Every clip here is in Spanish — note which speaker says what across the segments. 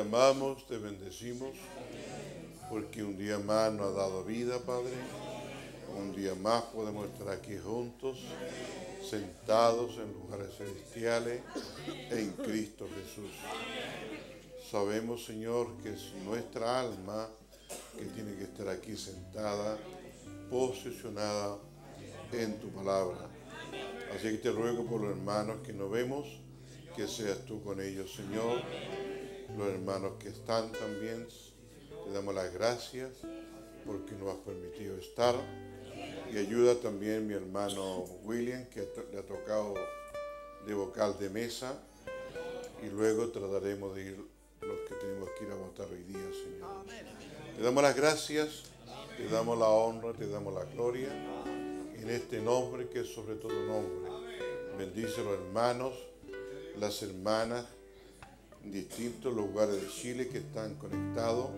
Speaker 1: amamos, te bendecimos, porque un día más nos ha dado vida, Padre. Un día más podemos estar aquí juntos, sentados en lugares celestiales en Cristo Jesús. Sabemos, Señor, que es nuestra alma que tiene que estar aquí sentada, posicionada en tu palabra. Así que te ruego por los hermanos que no vemos, que seas tú con ellos, Señor. Los hermanos que están también, te damos las gracias porque nos has permitido estar. Y ayuda también mi hermano William, que le ha tocado de vocal de mesa. Y luego trataremos de ir los que tenemos que ir a votar hoy día, Señor. Te damos las gracias, te damos la honra, te damos la gloria en este nombre que es sobre todo nombre. Bendice a los hermanos, las hermanas distintos lugares de Chile que están conectados.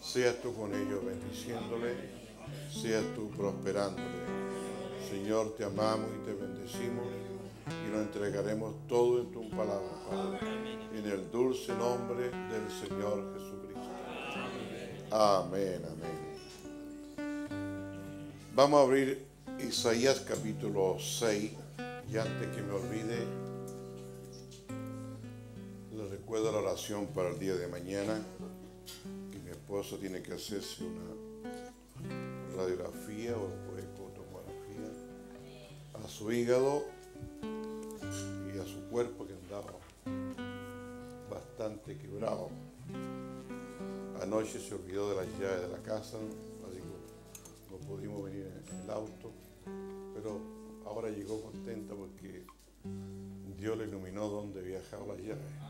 Speaker 1: Seas tú con ellos bendiciéndole, seas tú prosperándole. Señor, te amamos y te bendecimos y nos entregaremos todo en tu palabra, Padre, en el dulce nombre del Señor Jesucristo. Amén, amén. Vamos a abrir Isaías capítulo 6 y antes que me olvide, recuerdo la oración para el día de mañana, que mi esposo tiene que hacerse una radiografía o tomografía a su hígado y a su cuerpo que andaba bastante quebrado. Anoche se olvidó de las llaves de la casa, así que no pudimos venir en el auto, pero ahora llegó contenta porque Dios le iluminó donde viajaba las llaves.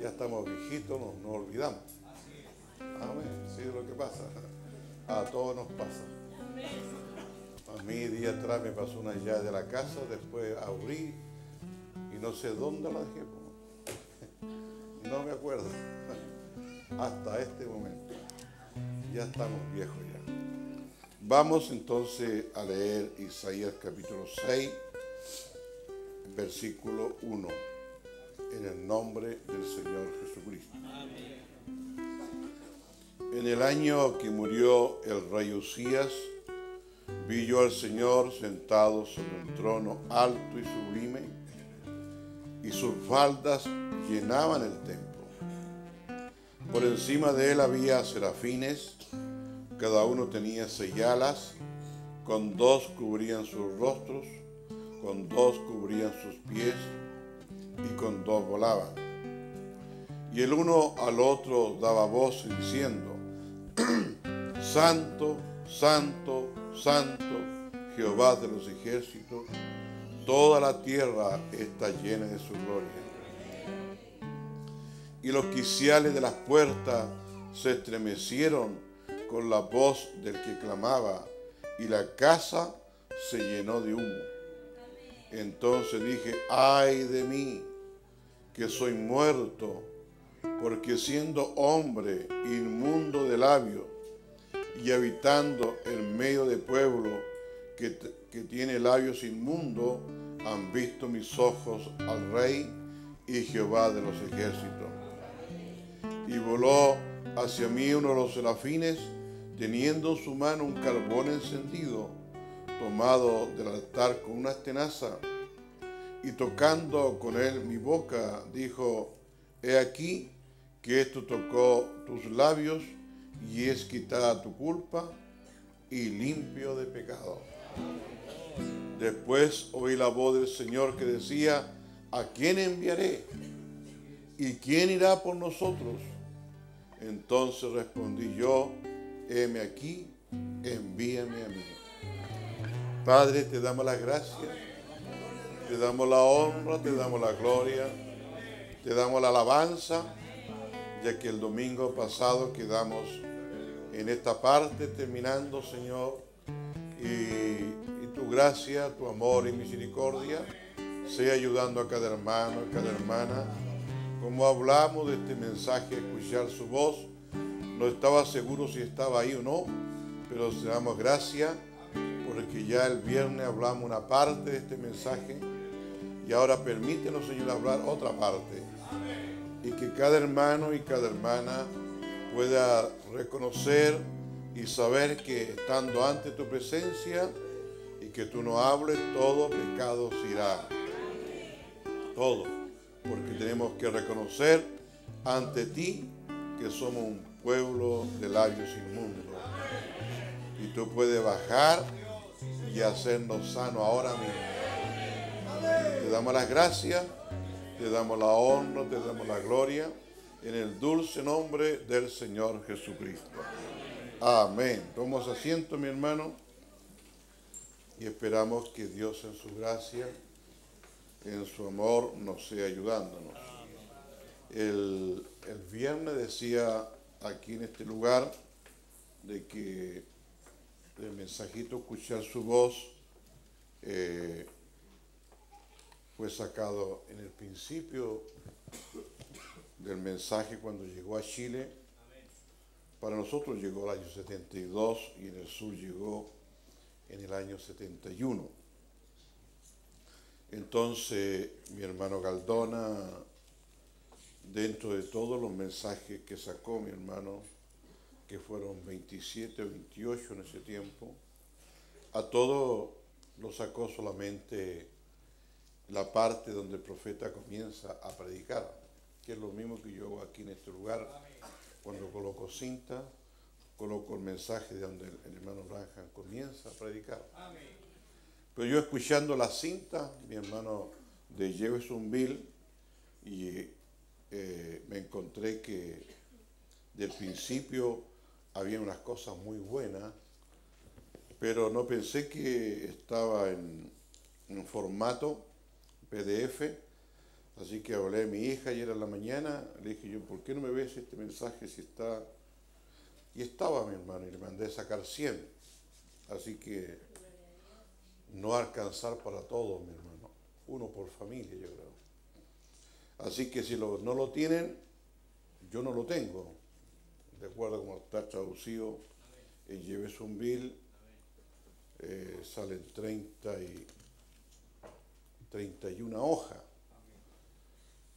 Speaker 1: Ya estamos viejitos, nos, nos olvidamos. Amén, sí es lo que pasa. A todos nos pasa. A mí día atrás me pasó una llave de la casa, después abrí y no sé dónde la dejé. No me acuerdo. Hasta este momento. Ya estamos viejos ya. Vamos entonces a leer Isaías capítulo 6, versículo 1, en el nombre del Señor Jesucristo. En el año que murió el rey Usías, vi yo al Señor sentado sobre un trono alto y sublime, y sus faldas llenaban el templo. Por encima de él había serafines, cada uno tenía seis alas, con dos cubrían sus rostros, con dos cubrían sus pies y con dos volaban. Y el uno al otro daba voz diciendo, Santo, Santo, Santo, Jehová de los ejércitos, toda la tierra está llena de su gloria. Y los quiciales de las puertas se estremecieron con la voz del que clamaba, y la casa se llenó de humo. Entonces dije, ay de mí, que soy muerto, porque siendo hombre inmundo de labios y habitando en medio de pueblo que, que tiene labios inmundos, han visto mis ojos al Rey y Jehová de los ejércitos. Y voló hacia mí uno de los serafines, teniendo en su mano un carbón encendido, tomado del altar con una tenaza, y tocando con él mi boca, dijo, he aquí que esto tocó tus labios, y es quitada tu culpa, y limpio de pecado. Después oí la voz del Señor que decía, ¿a quién enviaré? ¿Y quién irá por nosotros? Entonces respondí yo, heme aquí, envíame a mí. Padre, te damos las gracias, te damos la honra, te damos la gloria, te damos la alabanza, ya que el domingo pasado quedamos en esta parte terminando, Señor, y, tu gracia, tu amor y misericordia sea ayudando a cada hermano, a cada hermana. Como hablamos de este mensaje, escuchar su voz, no estaba seguro si estaba ahí o no, pero te damos gracias porque ya el viernes hablamos una parte de este mensaje y ahora permítenos, Señor, hablar otra parte Y que cada hermano y cada hermana pueda reconocer y saber que estando ante tu presencia y que tú no hables, todo pecado se irá. Todo. Porque tenemos que reconocer ante ti que somos un pueblo de labios inmundos. Y tú puedes bajar y hacernos sano ahora mismo. Te damos las gracias, te damos la honra, te damos la gloria en el dulce nombre del Señor Jesucristo. Amén. Tomamos asiento, mi hermano, y esperamos que Dios en su gracia, en su amor, nos sea ayudándonos. El, el viernes decía aquí en este lugar de que el mensajito escuchar su voz eh, fue sacado en el principio del mensaje cuando llegó a Chile. Para nosotros llegó el año 72 y en el sur llegó en el año 71. Entonces mi hermano Galdona, dentro de todos los mensajes que sacó mi hermano, que fueron 27 o 28 en ese tiempo, a todo lo sacó solamente la parte donde el profeta comienza a predicar, que es lo mismo que yo hago aquí en este lugar, cuando coloco cinta, coloco el mensaje de donde el, hermano Branham comienza a predicar. Pero yo escuchando la cinta, mi hermano de Jeffersonville, y eh, me encontré que del principio había unas cosas muy buenas, pero no pensé que estaba en, un formato PDF, así que hablé a mi hija ayer en la mañana, le dije yo, ¿por qué no me ves este mensaje si está? Y estaba mi hermano y le mandé sacar 100, así que no alcanzar para todos, mi hermano, uno por familia yo creo. Así que si no lo tienen, yo no lo tengo de acuerdo como está traducido en Jeffersonville, eh, salen 30 y 31 hojas.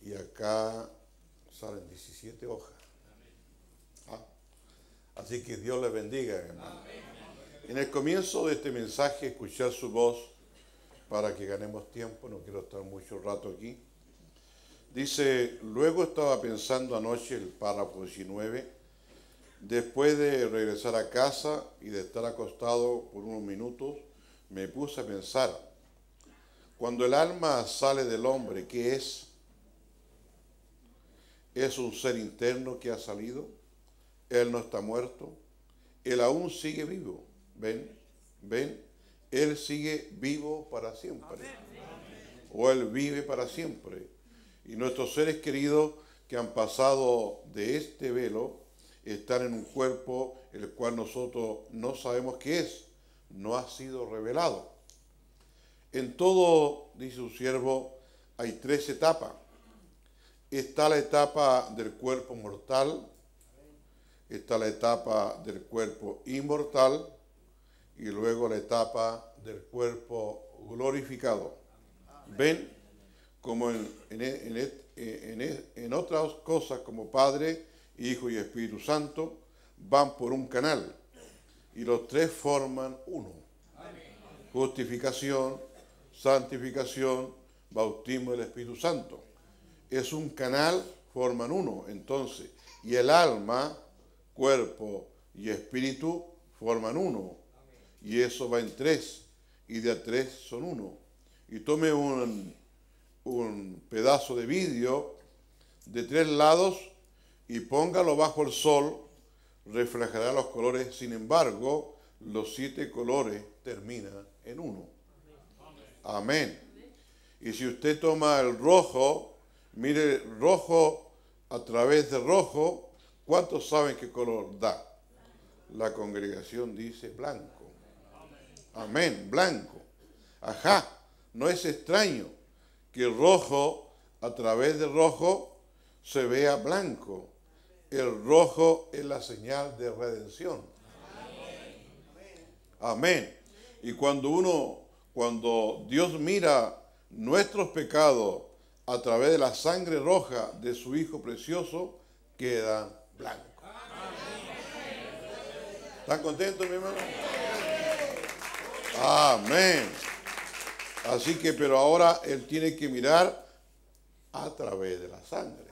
Speaker 1: Y acá salen 17 hojas. Ah, así que Dios les bendiga, hermano. En el comienzo de este mensaje, escuchar su voz para que ganemos tiempo, no quiero estar mucho rato aquí. Dice, luego estaba pensando anoche el párrafo 19 Después de regresar a casa y de estar acostado por unos minutos, me puse a pensar, cuando el alma sale del hombre, ¿qué es? Es un ser interno que ha salido, él no está muerto, él aún sigue vivo, ven, ven, él sigue vivo para siempre, o él vive para siempre. Y nuestros seres queridos que han pasado de este velo, están en un cuerpo el cual nosotros no sabemos qué es, no ha sido revelado. En todo, dice su siervo, hay tres etapas. Está la etapa del cuerpo mortal, está la etapa del cuerpo inmortal y luego la etapa del cuerpo glorificado. ¿Ven? Como en, en, en otras cosas como Padre, Hijo y Espíritu Santo, van por un canal y los tres forman uno. Justificación, santificación, bautismo del Espíritu Santo. Es un canal, forman uno. Entonces, y el alma, cuerpo y espíritu forman uno. Y eso va en tres. Y de tres son uno. Y tome un, un pedazo de vidrio de tres lados y póngalo bajo el sol, reflejará los colores. Sin embargo, los siete colores terminan en uno. Amén. Y si usted toma el rojo, mire rojo a través de rojo, ¿cuántos saben qué color da? La congregación dice blanco. Amén, blanco. Ajá, no es extraño que rojo a través de rojo se vea blanco el rojo es la señal de redención. Amén. Y cuando uno, cuando Dios mira nuestros pecados a través de la sangre roja de su Hijo precioso, quedan blancos. ¿Están contentos, mi hermano? Amén. Así que, pero ahora Él tiene que mirar a través de la sangre.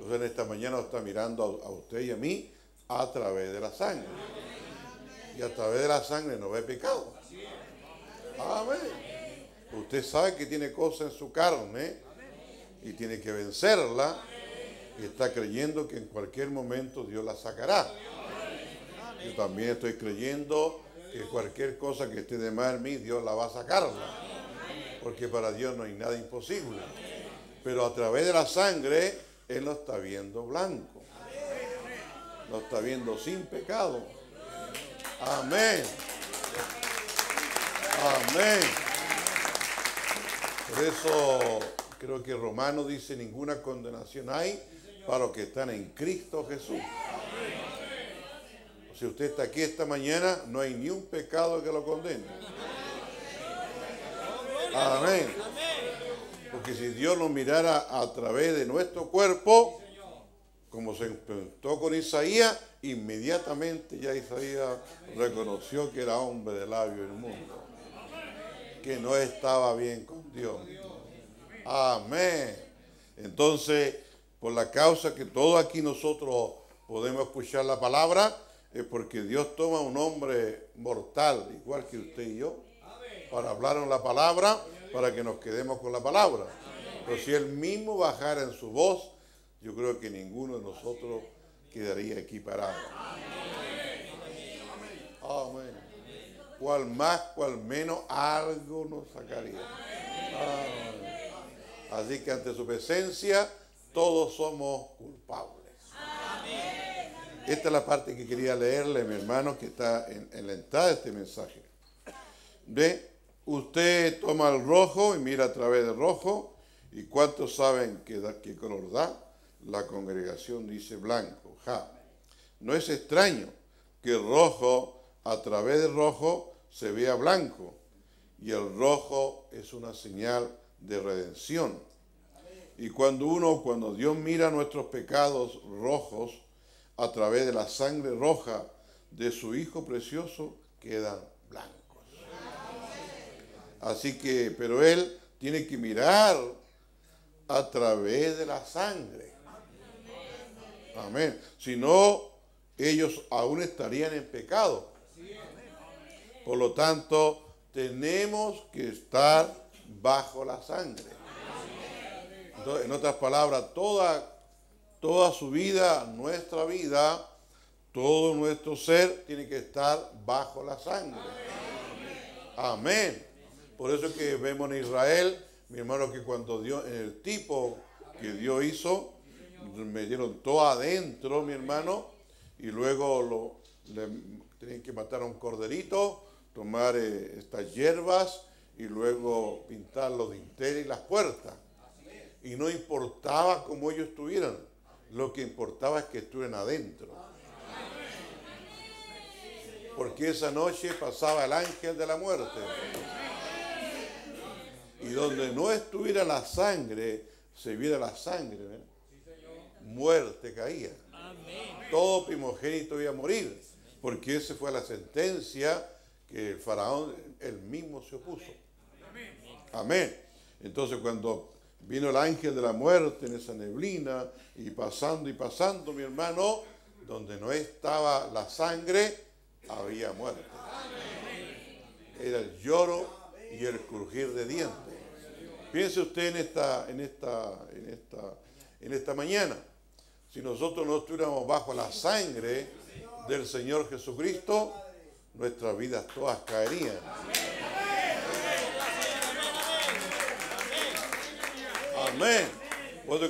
Speaker 1: Entonces en esta mañana está mirando a usted y a mí a través de la sangre. Y a través de la sangre no ve pecado. Amén. Usted sabe que tiene cosas en su carne y tiene que vencerla y está creyendo que en cualquier momento Dios la sacará. Yo también estoy creyendo que cualquier cosa que esté de mal en mí, Dios la va a sacarla. Porque para Dios no hay nada imposible. Pero a través de la sangre, Él lo está viendo blanco. Lo está viendo sin pecado. Amén. Amén. Por eso creo que Romano dice, ninguna condenación hay para los que están en Cristo Jesús. Si usted está aquí esta mañana, no hay ni un pecado que lo condene. Amén. Porque si Dios nos mirara a través de nuestro cuerpo, como se enfrentó con Isaías, inmediatamente ya Isaías reconoció que era hombre de labio el mundo que no estaba bien con Dios. Amén. Entonces, por la causa que todos aquí nosotros podemos escuchar la palabra, es porque Dios toma un hombre mortal, igual que usted y yo, para hablarnos la palabra, para que nos quedemos con la palabra. Pero si él mismo bajara en su voz, yo creo que ninguno de nosotros quedaría equiparado. Amén cual más, cual menos, algo nos sacaría. así que ante su presencia todos somos culpables. Esta es la parte que quería leerle, mi hermano, que está en, la entrada de este mensaje. Ve, usted toma el rojo y mira a través del rojo. ¿Y cuántos saben qué, color da? La congregación dice blanco. Ja. No es extraño que el rojo, a través del rojo, se vea blanco y el rojo es una señal de redención. Y cuando uno, cuando Dios mira nuestros pecados rojos a través de la sangre roja de su Hijo precioso, quedan blancos. Así que, pero Él tiene que mirar a través de la sangre. Amén. Si no, ellos aún estarían en pecado. Por lo tanto, tenemos que estar bajo la sangre. en otras palabras, toda, toda su vida, nuestra vida, todo nuestro ser tiene que estar bajo la sangre. Amén. Por eso es que vemos en Israel, mi hermano, que cuando Dios, en el tipo que Dios hizo, me dieron todo adentro, mi hermano, y luego lo, le, tenían que matar a un corderito, tomar eh, estas hierbas y luego pintar los dinteles y las puertas. Y no importaba cómo ellos estuvieran, lo que importaba es que estuvieran adentro. Porque esa noche pasaba el ángel de la muerte. Y donde no estuviera la sangre, se viera la sangre, muerte caía. Todo primogénito iba a morir, porque esa fue la sentencia que el faraón él mismo se opuso. Amén. Entonces cuando vino el ángel de la muerte en esa neblina y pasando y pasando, mi hermano, donde no estaba la sangre, había muerte. Era el lloro y el crujir de dientes. Piense usted en esta, en esta, en esta, en esta mañana. Si nosotros no estuviéramos bajo la sangre del Señor Jesucristo, nuestras vidas todas caerían. Amén.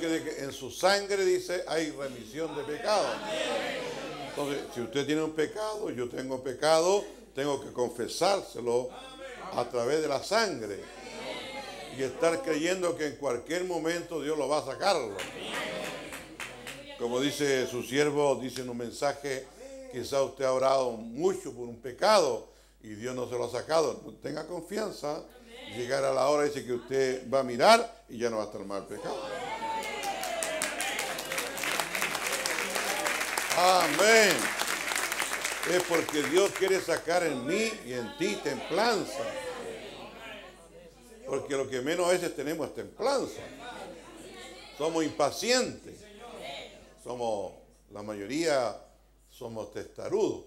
Speaker 1: Que en su sangre dice hay remisión de pecado. Entonces, si usted tiene un pecado, yo tengo pecado, tengo que confesárselo a través de la sangre. Y estar creyendo que en cualquier momento Dios lo va a sacarlo. Como dice su siervo, dice en un mensaje, Quizá usted ha orado mucho por un pecado y Dios no se lo ha sacado. Tenga confianza Llegar a la hora dice que usted va a mirar y ya no va a estar mal pecado. Amén. Es porque Dios quiere sacar en mí y en ti templanza. Porque lo que menos a veces tenemos es templanza. Somos impacientes. Somos, la mayoría somos testarudos.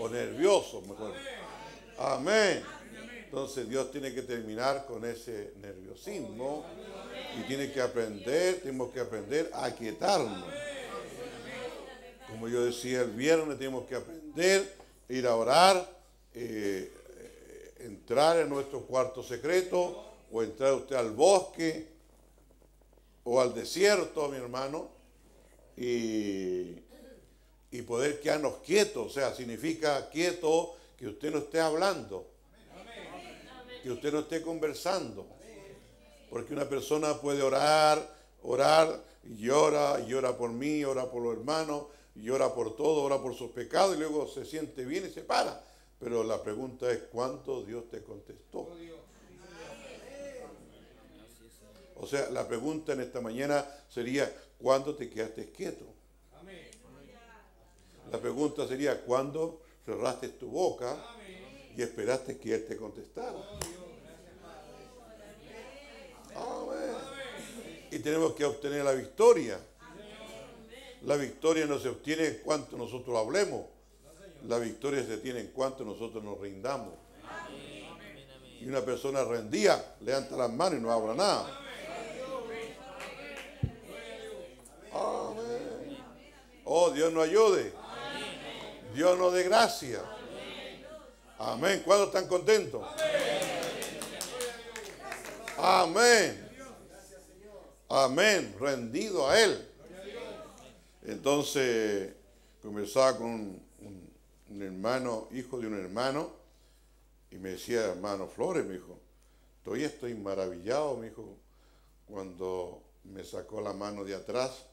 Speaker 1: O nerviosos, mejor. Amén. Entonces Dios tiene que terminar con ese nerviosismo y tiene que aprender, tenemos que aprender a quietarnos. Como yo decía el viernes, tenemos que aprender, ir a orar, eh, entrar en nuestro cuarto secreto o entrar usted al bosque o al desierto, mi hermano, y, y poder quedarnos quietos. O sea, significa quieto que usted no esté hablando que usted no esté conversando. Porque una persona puede orar, orar, llora, llora por mí, ora por los hermanos, y ora por todo, ora por sus pecados, y luego se siente bien y se para. Pero la pregunta es, ¿cuánto Dios te contestó? O sea, la pregunta en esta mañana sería, ¿cuándo te quedaste quieto? La pregunta sería, ¿cuándo cerraste tu boca y esperaste que Él te contestara? Y tenemos que obtener la victoria. La victoria no se obtiene en cuanto nosotros hablemos. La victoria se tiene en cuanto nosotros nos rindamos. Y una persona rendía, levanta las manos y no habla nada. Amén. Oh, Dios nos ayude. Dios nos dé gracia. Amén. ¿Cuándo están contentos? Amén. Amén. Rendido a Él. Entonces, conversaba con un, hermano, hijo de un hermano, y me decía, hermano Flores, me dijo, todavía estoy maravillado, me dijo, cuando me sacó la mano de atrás,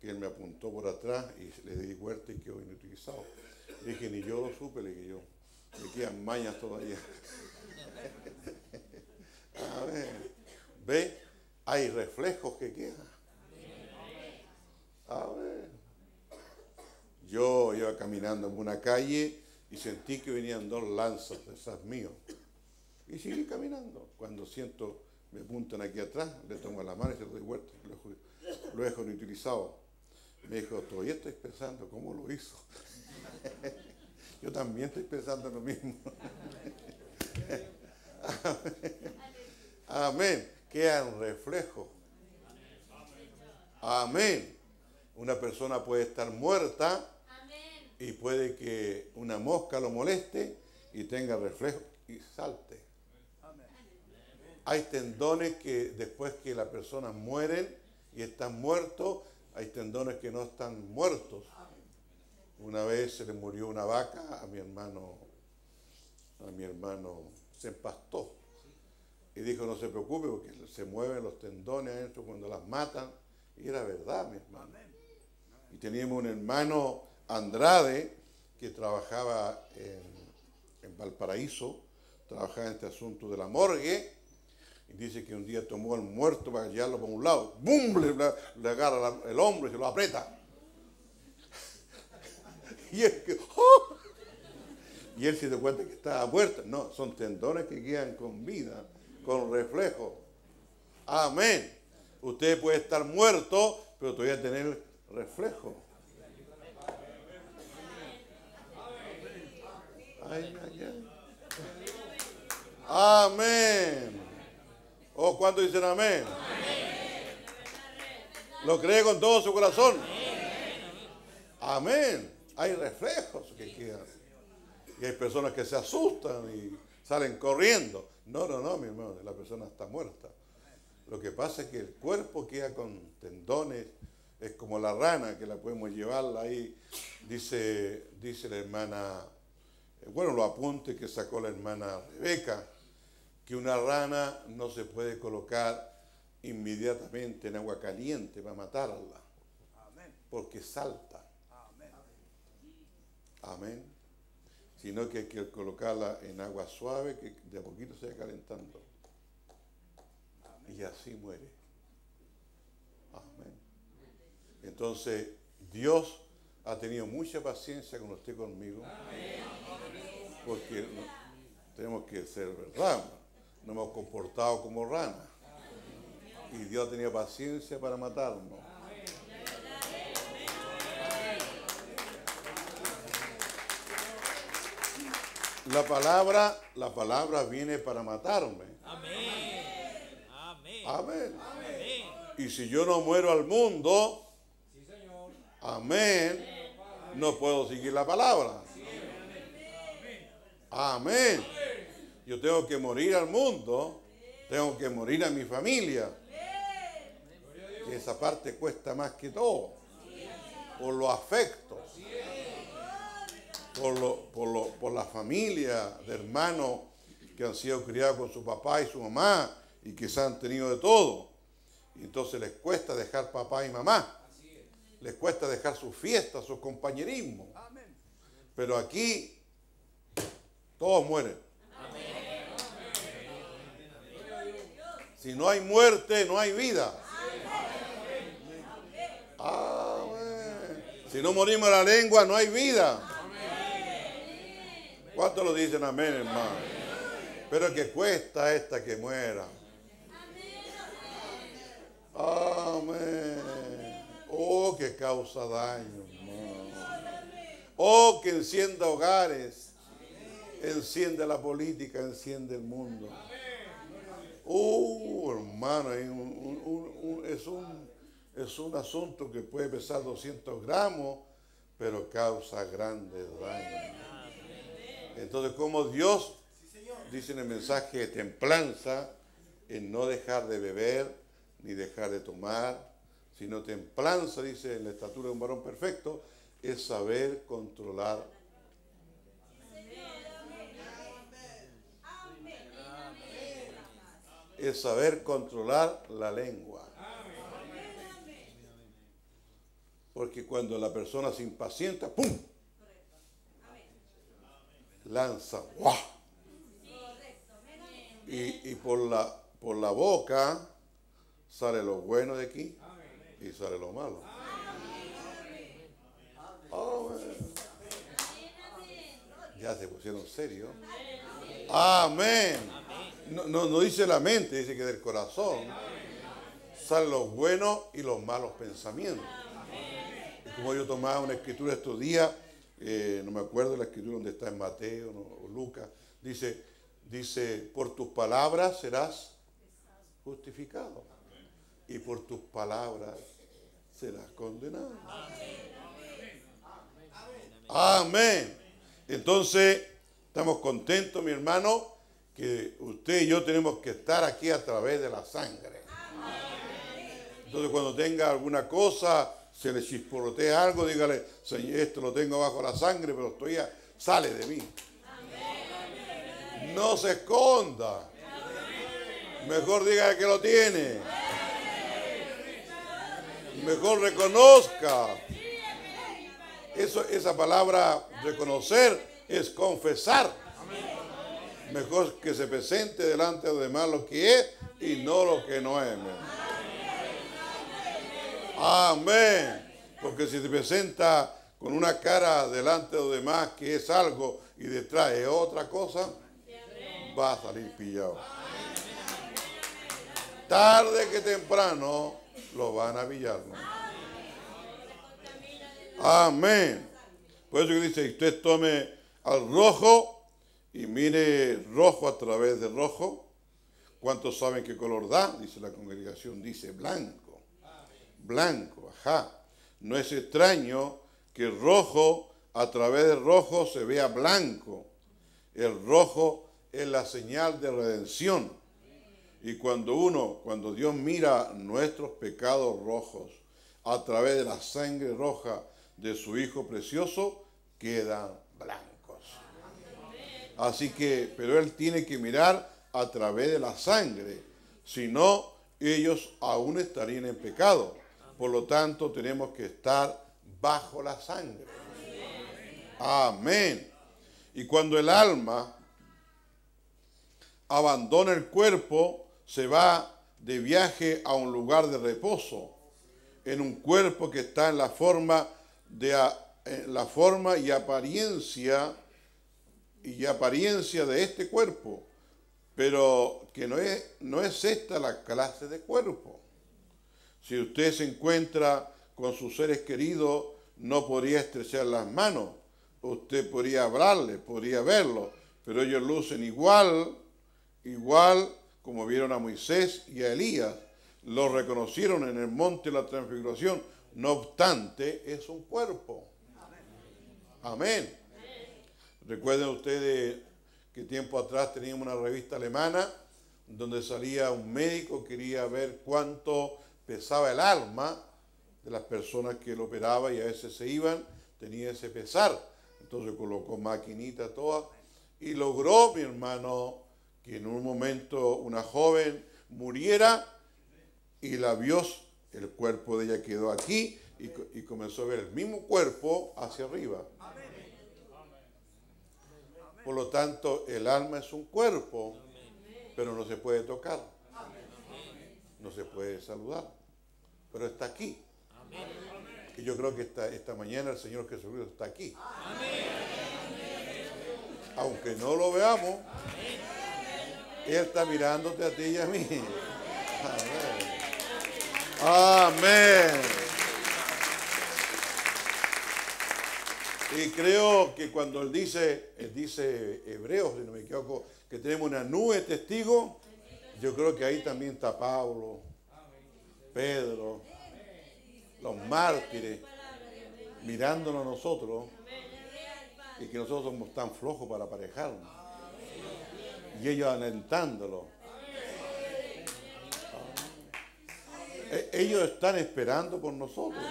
Speaker 1: que él me apuntó por atrás y le di vuelta y quedó inutilizado. Le dije, ni yo lo supe, le dije yo, me quedan mañas todavía. A ver, ve, hay reflejos que quedan. A ver. Yo iba caminando en una calle y sentí que venían dos lanzas de esas míos. Y seguí caminando. Cuando siento, me apuntan aquí atrás, le tomo la mano y se doy vuelta. Lo dejo utilizado. Me dijo, todavía estoy pensando cómo lo hizo. Yo también estoy pensando lo mismo. Amén. Quedan reflejos. Amén. Una persona puede estar muerta y puede que una mosca lo moleste y tenga reflejo y salte. Hay tendones que después que la persona muere y están muertos, hay tendones que no están muertos. Una vez se le murió una vaca a mi hermano, a mi hermano se empastó. Y dijo, no se preocupe porque se mueven los tendones adentro cuando las matan. Y era verdad, mi hermano. Y teníamos un hermano Andrade que trabajaba en, Valparaíso, trabajaba en este asunto de la morgue. Y dice que un día tomó al muerto para llevarlo para un lado. ¡Bum! Le, agarra el hombro y se lo aprieta. y él que, ¡oh! Y él se dio cuenta que estaba muerto. No, son tendones que quedan con vida con reflejo. Amén. Usted puede estar muerto, pero todavía tener reflejo. Ay, ay, ay. Amén. ¿O oh, cuánto dicen amén? ¿Lo cree con todo su corazón? Amén. Hay reflejos que quedan. Y hay personas que se asustan y salen corriendo. No, no, no, mi hermano, la persona está muerta. Lo que pasa es que el cuerpo queda con tendones, es como la rana que la podemos llevar ahí, dice, dice la hermana, bueno, lo apunte que sacó la hermana Rebeca, que una rana no se puede colocar inmediatamente en agua caliente para matarla, porque salta. Amén. sino que hay que colocarla en agua suave que de a poquito se va calentando. Y así muere. Amén. Entonces, Dios ha tenido mucha paciencia con usted conmigo. Porque tenemos que ser verdad. Nos hemos comportado como ranas. Y Dios ha tenido paciencia para matarnos. La palabra, la palabra viene para matarme.
Speaker 2: Amén. Amén.
Speaker 1: Amén.
Speaker 2: Amén.
Speaker 1: Y si yo no muero al mundo, amén, no puedo seguir la palabra. Amén. Yo tengo que morir al mundo, tengo que morir a mi familia. Y esa parte cuesta más que todo. Por los afectos. Por, lo- por, lo- por la familia de hermanos que han sido criados con su papá y su mamá y que se han tenido de todo. Y entonces les cuesta dejar papá y mamá. Les cuesta dejar sus fiestas, su compañerismo. Pero aquí todos mueren. Si no hay muerte, no hay vida. Amén. Si no morimos la lengua, no hay vida. ¿Cuántos lo dicen amén, hermano? Pero que cuesta esta que muera. Amén. Oh, que causa daño. Oh, que encienda hogares. Enciende la política, enciende el mundo. Oh, hermano, es un- es, un, es un asunto que puede pesar 200 gramos, pero causa grandes daños. Entonces, como Dios dice en el mensaje de templanza, en no dejar de beber ni dejar de tomar, sino templanza, dice en la estatura de un varón perfecto, es saber controlar. Es saber controlar la lengua. Porque cuando la persona se impacienta, ¡pum! Lanza, ¡guau! Y, y por, la, por la boca sale lo bueno de aquí y sale lo malo. Amén. Ya se pusieron serios. Amén. No, no, no dice la mente, dice que del corazón salen los buenos y los malos pensamientos. Como yo tomaba una escritura estos días, eh, no me acuerdo la escritura donde está en Mateo o Lucas, dice, dice, por tus palabras serás justificado y por tus palabras serás condenado. Amén. Entonces, estamos contentos, mi hermano, que usted y yo tenemos que estar aquí a través de la sangre. Entonces, cuando tenga alguna cosa, se le chisporrotea algo, dígale, Señor, esto lo tengo bajo la sangre, pero estoy a- sale de mí. No se esconda. Mejor diga que lo tiene. Mejor reconozca. Eso, esa palabra reconocer es confesar. Mejor que se presente delante de los demás lo que es y no lo que no es. Amén. Porque si te presenta con una cara delante de los demás que es algo y detrás es otra cosa, va a salir pillado. Tarde que temprano lo van a pillar. ¿no? Amén. Por eso que dice, usted tome al rojo y mire rojo a través de rojo. ¿Cuántos saben qué color da? Dice la congregación, dice blanco. Blanco, ajá. No es extraño que el rojo a través del rojo se vea blanco. El rojo es la señal de redención. Y cuando uno, cuando Dios mira nuestros pecados rojos a través de la sangre roja de su Hijo precioso, quedan blancos. Así que, pero Él tiene que mirar a través de la sangre, si no, ellos aún estarían en pecado. Por lo tanto, tenemos que estar bajo la sangre. Amén. Y cuando el alma abandona el cuerpo, se va de viaje a un lugar de reposo, en un cuerpo que está en la forma de la forma y apariencia y apariencia de este cuerpo, pero que no es, no es esta la clase de cuerpo. Si usted se encuentra con sus seres queridos, no podría estrechar las manos, usted podría hablarle, podría verlo, pero ellos lucen igual, igual como vieron a Moisés y a Elías, lo reconocieron en el monte de la transfiguración, no obstante, es un cuerpo. Amén. Recuerden ustedes que tiempo atrás teníamos una revista alemana donde salía un médico, quería ver cuánto pesaba el alma de las personas que lo operaba y a veces se iban, tenía ese pesar. Entonces colocó maquinita toda y logró, mi hermano, que en un momento una joven muriera y la vio, el cuerpo de ella quedó aquí y, comenzó a ver el mismo cuerpo hacia arriba. Por lo tanto, el alma es un cuerpo, pero no se puede tocar. No se puede saludar. Pero está aquí. Y yo creo que esta, esta mañana el Señor Jesucristo está aquí. Aunque no lo veamos, Él está mirándote a ti y a mí. Amén. Amén. Y creo que cuando él dice, él dice Hebreos, si no me equivoco, que tenemos una nube de testigos, yo creo que ahí también está Pablo, Pedro, los mártires, mirándonos a nosotros, y que nosotros somos tan flojos para aparejarnos. Y ellos alentándolo. E-, ellos están esperando por nosotros.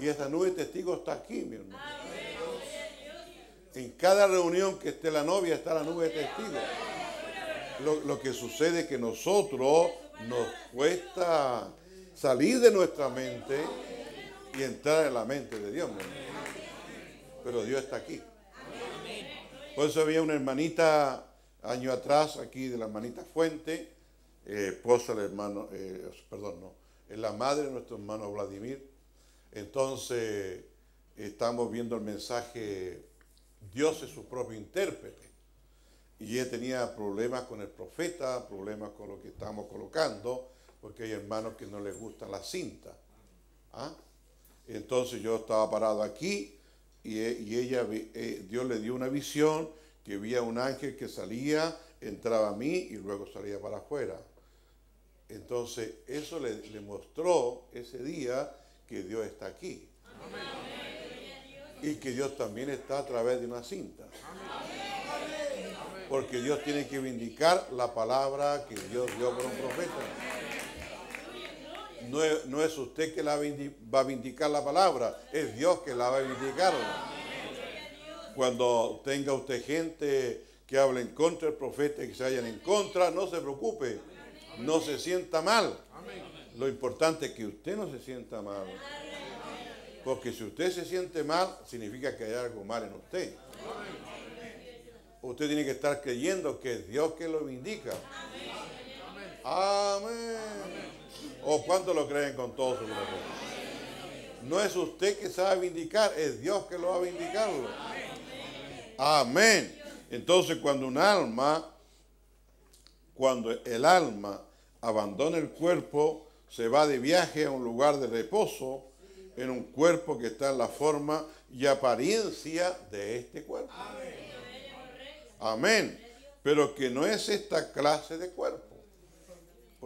Speaker 1: Y esa nube de testigos está aquí, mi hermano. En cada reunión que esté la novia está la nube de testigos. Lo, que sucede es que nosotros nos cuesta salir de nuestra mente y entrar en la mente de Dios. Pero Dios está aquí. Por eso había una hermanita año atrás aquí de la hermanita Fuente, eh, esposa del hermano, eh, perdón, no, es la madre de nuestro hermano Vladimir entonces, estamos viendo el mensaje, Dios es su propio intérprete. Y él tenía problemas con el profeta, problemas con lo que estamos colocando, porque hay hermanos que no les gusta la cinta. ¿Ah? Entonces yo estaba parado aquí y, e, ella, eh, Dios le dio una visión que veía un ángel que salía, entraba a mí y luego salía para afuera. Entonces eso le mostró ese día que Dios está aquí. Y que Dios también está a través de una cinta. Porque Dios tiene que vindicar la palabra que Dios dio por un profeta. No es, usted que la va a vindicar la palabra, es Dios que la va a vindicar. Cuando tenga usted gente que hable en contra del profeta y que se vayan en contra, no se preocupe, no se sienta mal. Lo importante es que usted no se sienta mal. Porque si usted se siente mal, significa que hay algo mal en usted. Usted tiene que estar creyendo que es Dios que lo indica. Amén. ¿O cuánto lo creen con todo su corazón? No es usted que sabe vindicar, es Dios que lo va a vindicarlo. Amén. Entonces cuando un alma, cuando el alma abandona el cuerpo, se va de viaje a un lugar de reposo en un cuerpo que está en la forma y apariencia de este cuerpo. Amén. Pero que no es esta clase de cuerpo.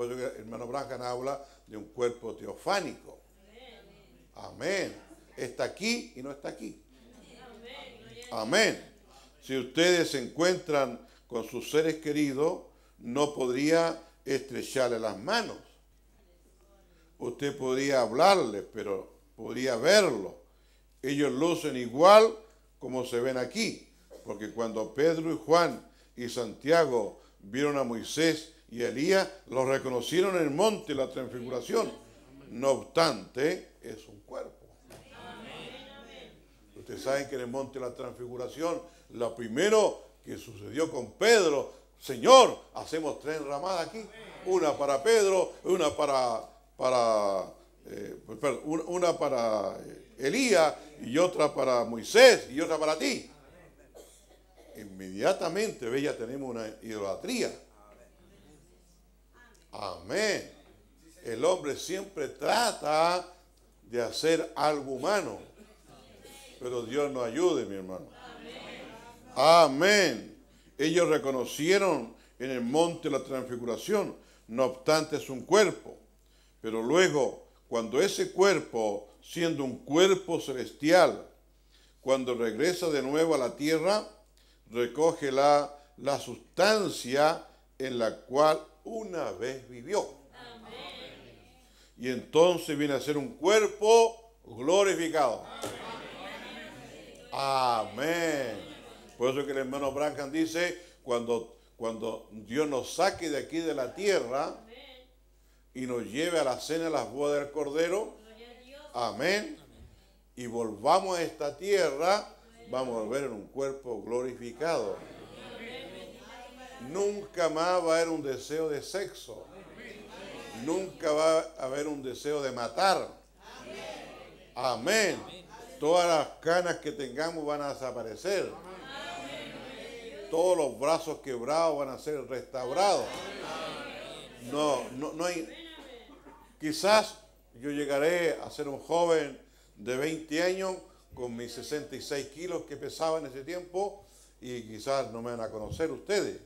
Speaker 1: Por eso hermano Branham habla de un cuerpo teofánico. Amén. Está aquí y no está aquí. Amén. Si ustedes se encuentran con sus seres queridos, no podría estrecharle las manos usted podría hablarles, pero podría verlo. Ellos lucen igual como se ven aquí, porque cuando Pedro y Juan y Santiago vieron a Moisés y Elías, los reconocieron en el monte, la transfiguración. No obstante, es un cuerpo. Usted Ustedes saben que en el monte de la transfiguración, lo primero que sucedió con Pedro, Señor, hacemos tres ramadas aquí. Una para Pedro, una para, para eh, una para Elías y otra para Moisés y otra para ti. Inmediatamente, ve, ya tenemos una idolatría. Amén. El hombre siempre trata de hacer algo humano. Pero Dios nos ayude, mi hermano. Amén. Ellos reconocieron en el monte la transfiguración, no obstante es un cuerpo. Pero luego, cuando ese cuerpo, siendo un cuerpo celestial, cuando regresa de nuevo a la tierra, recoge la, la sustancia en la cual una vez vivió. Y entonces viene a ser un cuerpo glorificado. Amén. Por eso que el hermano Branham dice, cuando, cuando Dios nos saque de aquí de la tierra y nos lleve a la cena de las bodas del Cordero, amén, y volvamos a esta tierra, vamos a volver en un cuerpo glorificado. Nunca más va a haber un deseo de sexo. Nunca va a haber un deseo de matar. Amén. Todas las canas que tengamos van a desaparecer. Todos los brazos quebrados van a ser restaurados. No, no, no hay. Quizás yo llegaré a ser un joven de 20 años con mis 66 kilos que pesaba en ese tiempo y quizás no me van a conocer ustedes,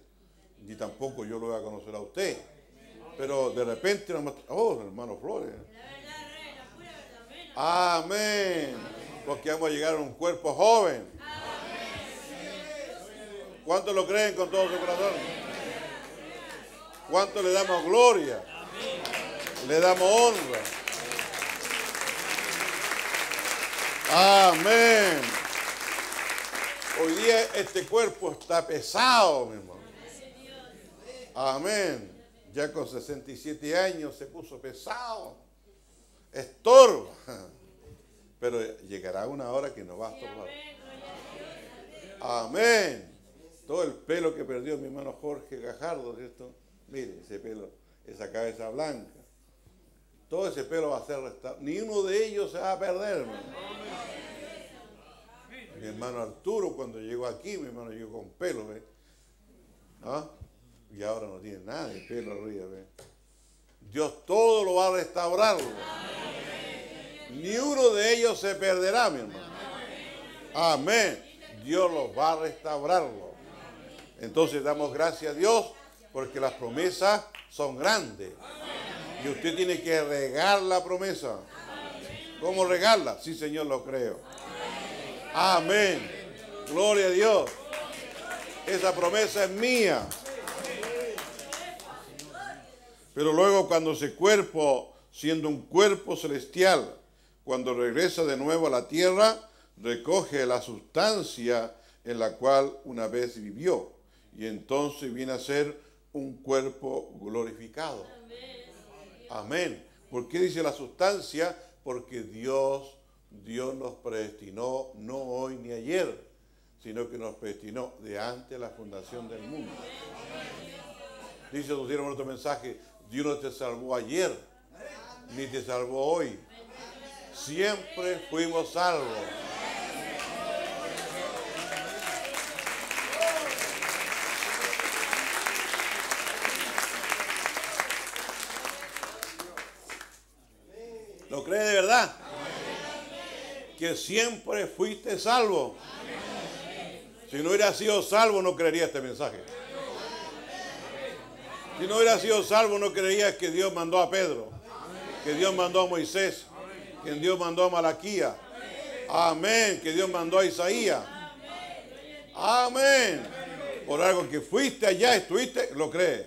Speaker 1: ni tampoco yo lo voy a conocer a usted. Pero de repente, oh, hermano Flores. Amén. Porque vamos a llegar a un cuerpo joven. ¿Cuántos lo creen con todo su corazón? ¿Cuánto le damos gloria? Le damos honra. Amén. Hoy día este cuerpo está pesado, mi hermano. Amén. Ya con 67 años se puso pesado. Estorba. Pero llegará una hora que nos va a estorbar. Amén. Todo el pelo que perdió mi hermano Jorge Gajardo, ¿cierto? Mire, ese pelo, esa cabeza blanca. Todo ese pelo va a ser restaurado. Ni uno de ellos se va a perder, hermano. Mi hermano Arturo, cuando llegó aquí, mi hermano llegó con pelo, ¿ves? ¿Ah? Y ahora no tiene nada de pelo ¿ves? Dios todo lo va a restaurar. Ni uno de ellos se perderá, mi hermano. Amén. Dios los va a restaurarlo. Entonces damos gracias a Dios porque las promesas son grandes. Y usted tiene que regar la promesa. ¿Cómo regarla? Sí, Señor, lo creo. Amén. Gloria a Dios. Esa promesa es mía. Pero luego cuando ese cuerpo, siendo un cuerpo celestial, cuando regresa de nuevo a la tierra, recoge la sustancia en la cual una vez vivió. Y entonces viene a ser un cuerpo glorificado. Amén. ¿Por qué dice la sustancia? Porque Dios, Dios nos predestinó no hoy ni ayer, sino que nos predestinó de antes de la fundación del mundo. Dice, nos dieron otro mensaje, Dios no te salvó ayer, ni te salvó hoy. Siempre fuimos salvos. ¿Lo cree de verdad? Que siempre fuiste salvo. Si no hubiera sido salvo, no creería este mensaje. Si no hubiera sido salvo, no creería que Dios mandó a Pedro, que Dios mandó a Moisés, que Dios mandó a Malaquía. Amén, que Dios mandó a Isaías. Amén. Por algo que fuiste allá, estuviste, lo cree.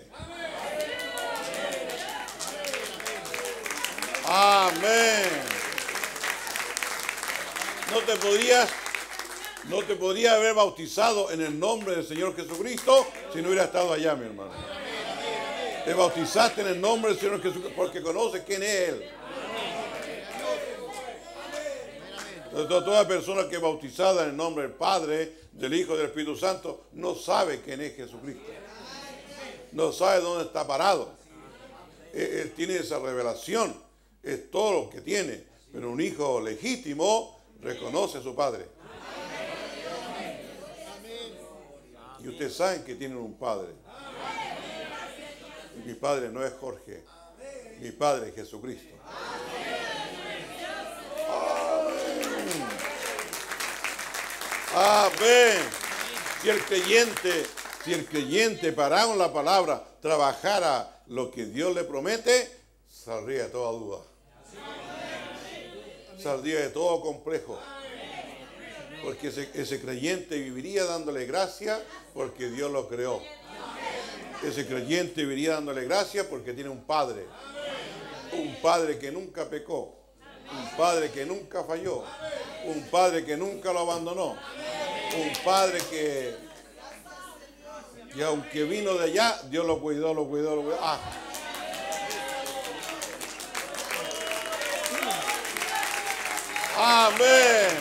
Speaker 1: Amén. No te podías, no te podía haber bautizado en el nombre del Señor Jesucristo si no hubiera estado allá, mi hermano. Te bautizaste en el nombre del Señor Jesucristo porque conoces quién es Él. Entonces, toda persona que es bautizada en el nombre del Padre, del Hijo y del Espíritu Santo no sabe quién es Jesucristo. No sabe dónde está parado. Él tiene esa revelación. Es todo lo que tiene. Pero un hijo legítimo reconoce a su padre. Y ustedes saben que tienen un padre. Mi padre no es Jorge. Mi padre es Jesucristo. Amén. Si el creyente, si el creyente parado en la palabra trabajara lo que Dios le promete, saldría de toda duda. Saldría de todo complejo. Porque ese, ese creyente viviría dándole gracias porque Dios lo creó. Ese creyente viviría dándole gracias porque tiene un padre. Un padre que nunca pecó. Un padre que nunca falló. Un padre que nunca lo abandonó. Un padre que, que aunque vino de allá, Dios lo cuidó, lo cuidó, lo cuidó. Ah. Amén.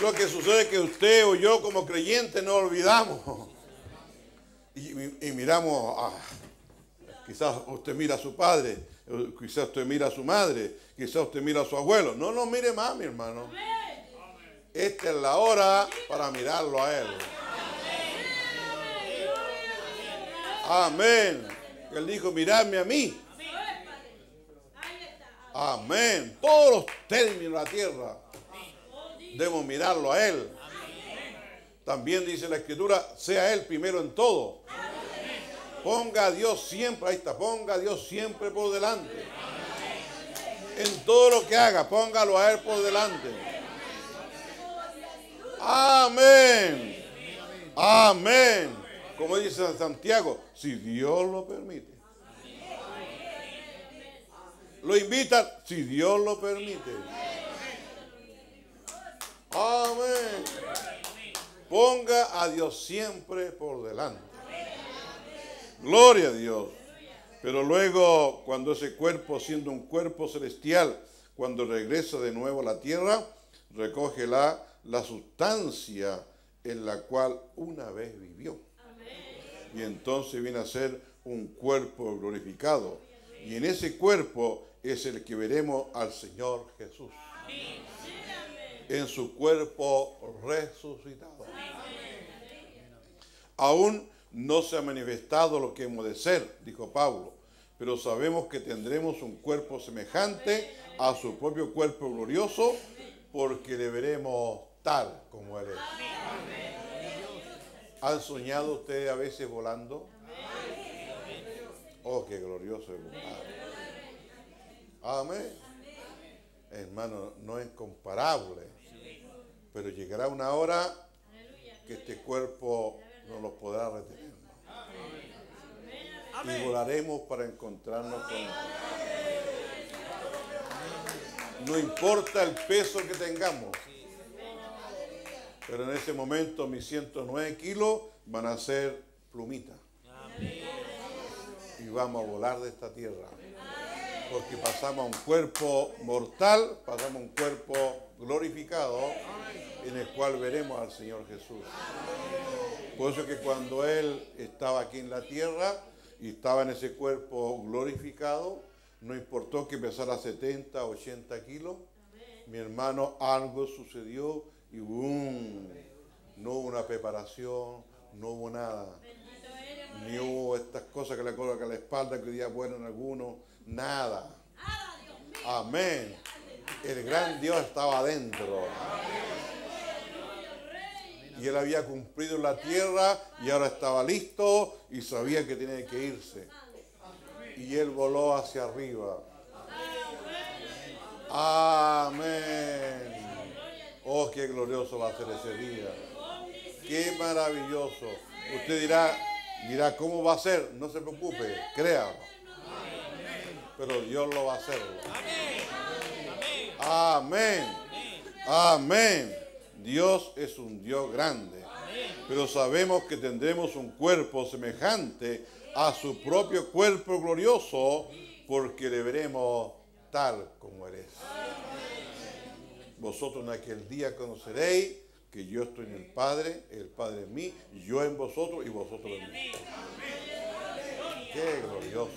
Speaker 1: Lo que sucede es que usted o yo como creyente no olvidamos. Y, miramos, a, quizás usted mira a su padre, quizás usted mira a su madre, quizás usted mira a su abuelo. No lo mire más, mi hermano. Esta es la hora para mirarlo a él. Amén. Él dijo, miradme a mí. Amén. Todos los términos de la tierra debemos mirarlo a Él. También dice la Escritura, sea Él primero en todo. Ponga a Dios siempre, ahí está, ponga a Dios siempre por delante. En todo lo que haga, póngalo a Él por delante. Amén. Amén. Como dice Santiago, si Dios lo permite. Lo invitan si Dios lo permite. Amén. Ponga a Dios siempre por delante. Gloria a Dios. Pero luego, cuando ese cuerpo, siendo un cuerpo celestial, cuando regresa de nuevo a la tierra, recoge la, la sustancia en la cual una vez vivió. Y entonces viene a ser un cuerpo glorificado. Y en ese cuerpo es el que veremos al Señor Jesús. En su cuerpo resucitado. Aún no se ha manifestado lo que hemos de ser, dijo Pablo, pero sabemos que tendremos un cuerpo semejante a su propio cuerpo glorioso, porque le veremos tal como Él es. ¿Han soñado ustedes a veces volando? Oh, qué glorioso es volar. Amén. Hermano, no es comparable. Pero llegará una hora que este cuerpo no lo podrá retener. Y volaremos para encontrarnos con Él. No importa el peso que tengamos. Pero en ese momento mis 109 kilos van a ser plumitas. Y vamos a volar de esta tierra porque pasamos a un cuerpo mortal, pasamos a un cuerpo glorificado en el cual veremos al Señor Jesús. Por eso que cuando Él estaba aquí en la tierra y estaba en ese cuerpo glorificado, no importó que pesara 70, 80 kilos, mi hermano, algo sucedió y boom, no hubo una preparación, no hubo nada. Ni hubo estas cosas que le colocan a la espalda que hoy día bueno en algunos nada. Amén. El gran Dios estaba adentro. Y él había cumplido la tierra y ahora estaba listo y sabía que tenía que irse. Y él voló hacia arriba. Amén. Oh, qué glorioso va a ser ese día. Qué maravilloso. Usted dirá, dirá, ¿cómo va a ser? No se preocupe, créalo pero Dios lo va a hacer. Amén. Amén. Dios es un Dios grande. Pero sabemos que tendremos un cuerpo semejante a su propio cuerpo glorioso porque le veremos tal como Él es. Vosotros en aquel día conoceréis que yo estoy en el Padre, el Padre en mí, yo en vosotros y vosotros en mí. Qué glorioso.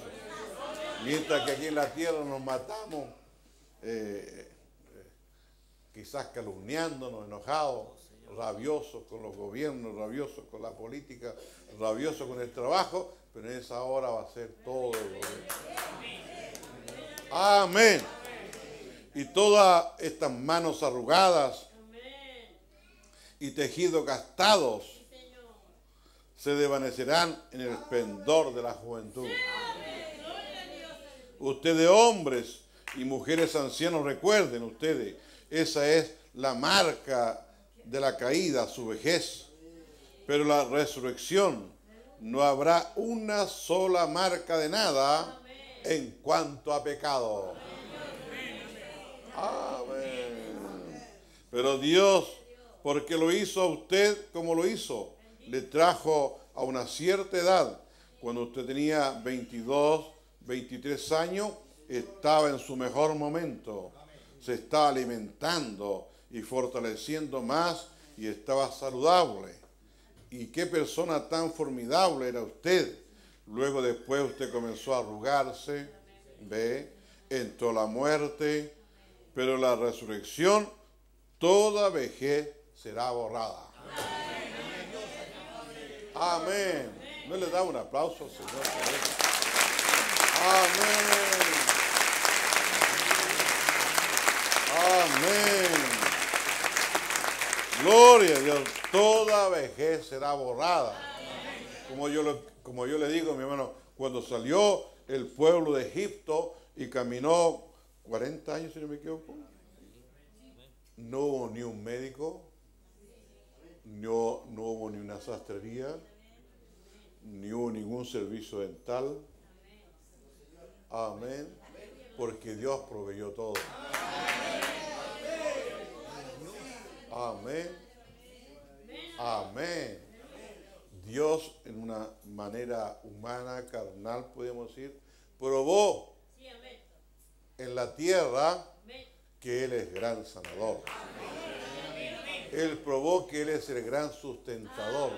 Speaker 1: Mientras que aquí en la tierra nos matamos, eh, quizás calumniándonos, enojados, rabiosos con los gobiernos, rabiosos con la política, rabiosos con el trabajo, pero en esa hora va a ser todo. Amén. Y todas estas manos arrugadas y tejidos gastados se desvanecerán en el esplendor de la juventud. Ustedes hombres y mujeres ancianos, recuerden ustedes, esa es la marca de la caída, su vejez. Pero la resurrección no habrá una sola marca de nada en cuanto a pecado. Amén. Pero Dios, porque lo hizo a usted como lo hizo, le trajo a una cierta edad, cuando usted tenía 22, 23 años, estaba en su mejor momento, se estaba alimentando y fortaleciendo más y estaba saludable. Y qué persona tan formidable era usted. Luego después usted comenzó a arrugarse, ve, entró la muerte, pero la resurrección, toda vejez será borrada. Amén. ¿No le da un aplauso Señor? Amén. Amén. Gloria a Dios. Toda vejez será borrada. Como yo, como yo le digo, mi hermano, cuando salió el pueblo de Egipto y caminó 40 años, si no me equivoco, no hubo ni un médico, no hubo ni una sastrería, ni hubo ningún servicio dental. Amén. Porque Dios proveyó todo. Amén. Amén. Dios en una manera humana, carnal, podemos decir, probó en la tierra que Él es gran sanador. Él probó que Él es el gran sustentador.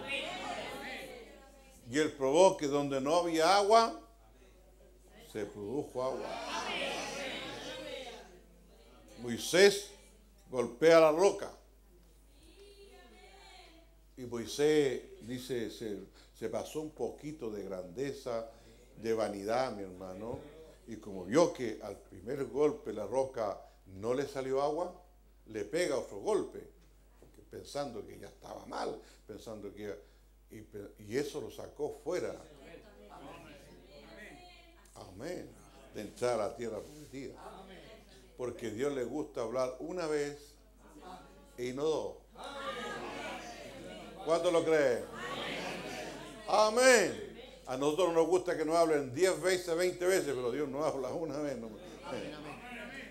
Speaker 1: Y Él probó que donde no había agua, se produjo agua. Moisés golpea la roca. Y Moisés dice, se, se, pasó un poquito de grandeza, de vanidad, mi hermano. Y como vio que al primer golpe la roca no le salió agua, le pega otro golpe, pensando que ya estaba mal, pensando que... Y, y eso lo sacó fuera. Amén. De entrar a la tierra prometida. Porque Dios le gusta hablar una vez y no dos. ¿Cuánto lo creen? Amén. A nosotros nos gusta que nos hablen 10 veces, 20 veces, pero Dios no habla una vez.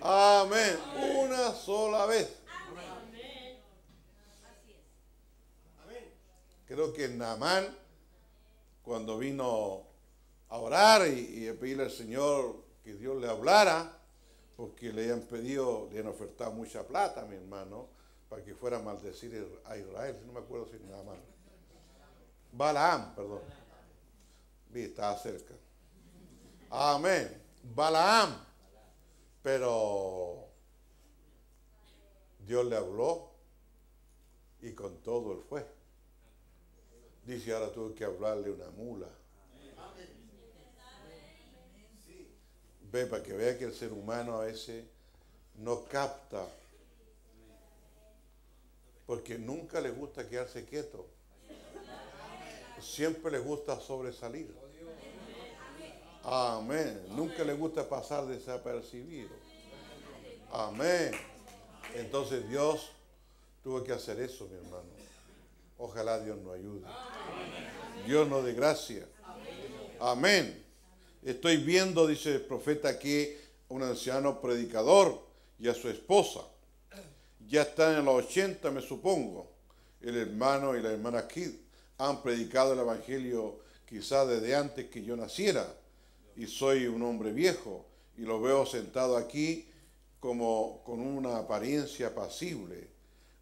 Speaker 1: Amén. Una sola vez. Creo que Namán, cuando vino a orar y, a pedirle al Señor que Dios le hablara, porque le habían pedido, le han ofertado mucha plata, mi hermano, para que fuera a maldecir a Israel, no me acuerdo si nada más. Balaam, perdón. Vi, estaba cerca. Amén. Balaam. Pero Dios le habló y con todo él fue. Dice, ahora tuve que hablarle una mula. Ve, para que vea que el ser humano a veces no capta, porque nunca le gusta quedarse quieto. Siempre le gusta sobresalir. Amén. Nunca le gusta pasar desapercibido. Amén. Entonces Dios tuvo que hacer eso, mi hermano. Ojalá Dios nos ayude. Dios nos dé gracia. Amén. Estoy viendo, dice el profeta aquí, un anciano predicador y a su esposa. Ya están en los 80, me supongo. El hermano y la hermana Kid han predicado el Evangelio quizá desde antes que yo naciera. Y soy un hombre viejo y lo veo sentado aquí como con una apariencia apacible,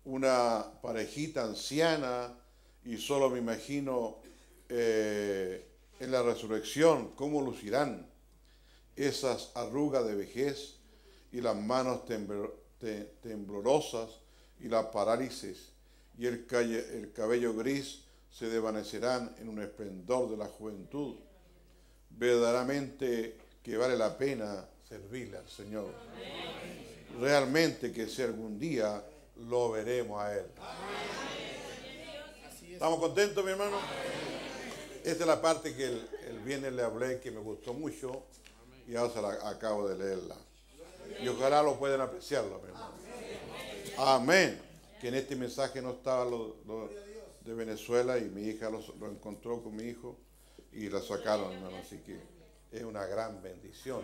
Speaker 1: una parejita anciana y solo me imagino eh, en la resurrección cómo lucirán esas arrugas de vejez y las manos temblorosas y la parálisis y el, el cabello gris se desvanecerán en un esplendor de la juventud. Verdaderamente que vale la pena servirle al Señor. Realmente que si algún día lo veremos a Él. ¿Estamos contentos, mi hermano? Esta es la parte que el, el viernes le hablé que me gustó mucho y ahora se la acabo de leerla. Y ojalá lo puedan apreciarlo, mi hermano. Amén. Que en este mensaje no estaba lo, de Venezuela y mi hija lo, encontró con mi hijo y la sacaron, hermano. Así que es una gran bendición.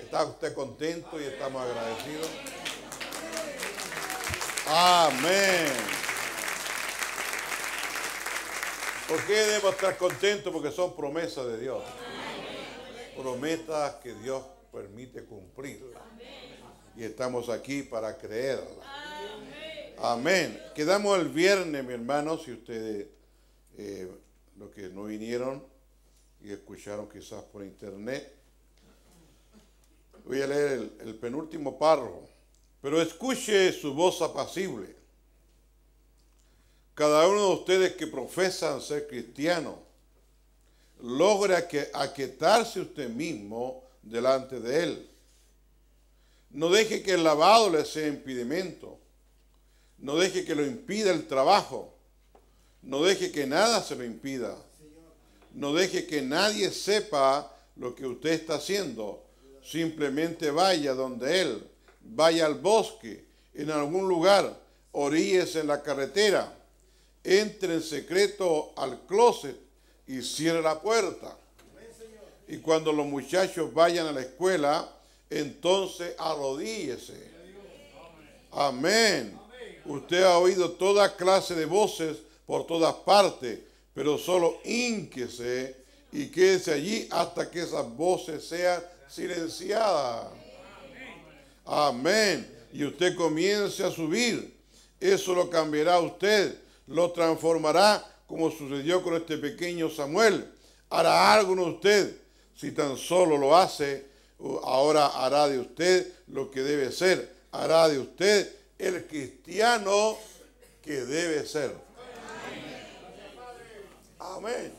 Speaker 1: ¿Está usted contento y estamos agradecidos? Amén. ¿Por qué debemos estar contentos? Porque son promesas de Dios. Promesas que Dios permite cumplir. Y estamos aquí para creerla. Amén. Quedamos el viernes, mi hermano, si ustedes, eh, los que no vinieron y escucharon quizás por internet. Voy a leer el, el penúltimo párrafo. Pero escuche su voz apacible. Cada uno de ustedes que profesan ser cristiano, logra que aquietarse usted mismo delante de él. No deje que el lavado le sea impedimento. No deje que lo impida el trabajo. No deje que nada se lo impida. No deje que nadie sepa lo que usted está haciendo. Simplemente vaya donde él vaya al bosque, en algún lugar, oríese en la carretera, entre en secreto al closet y cierre la puerta. Y cuando los muchachos vayan a la escuela, entonces arrodíllese. Amén. Usted ha oído toda clase de voces por todas partes, pero solo ínquese y quédese allí hasta que esas voces sean silenciadas. Amén. Y usted comience a subir. Eso lo cambiará usted. Lo transformará como sucedió con este pequeño Samuel. Hará algo en usted. Si tan solo lo hace, ahora hará de usted lo que debe ser. Hará de usted el cristiano que debe ser. Amén.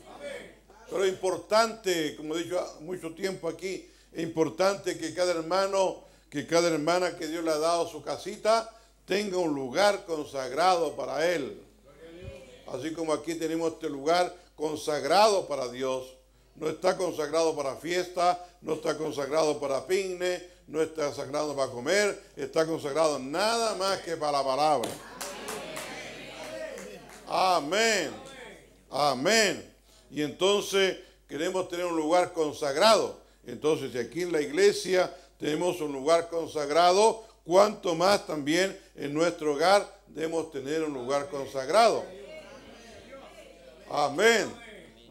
Speaker 1: Pero es importante, como he dicho mucho tiempo aquí, es importante que cada hermano que cada hermana que Dios le ha dado su casita tenga un lugar consagrado para Él. Así como aquí tenemos este lugar consagrado para Dios. No está consagrado para fiesta, no está consagrado para picnic, no está consagrado para comer, está consagrado nada más que para la palabra. Amén. Amén. Y entonces queremos tener un lugar consagrado. Entonces, aquí en la iglesia tenemos un lugar consagrado, cuanto más también en nuestro hogar debemos tener un lugar consagrado. Amén.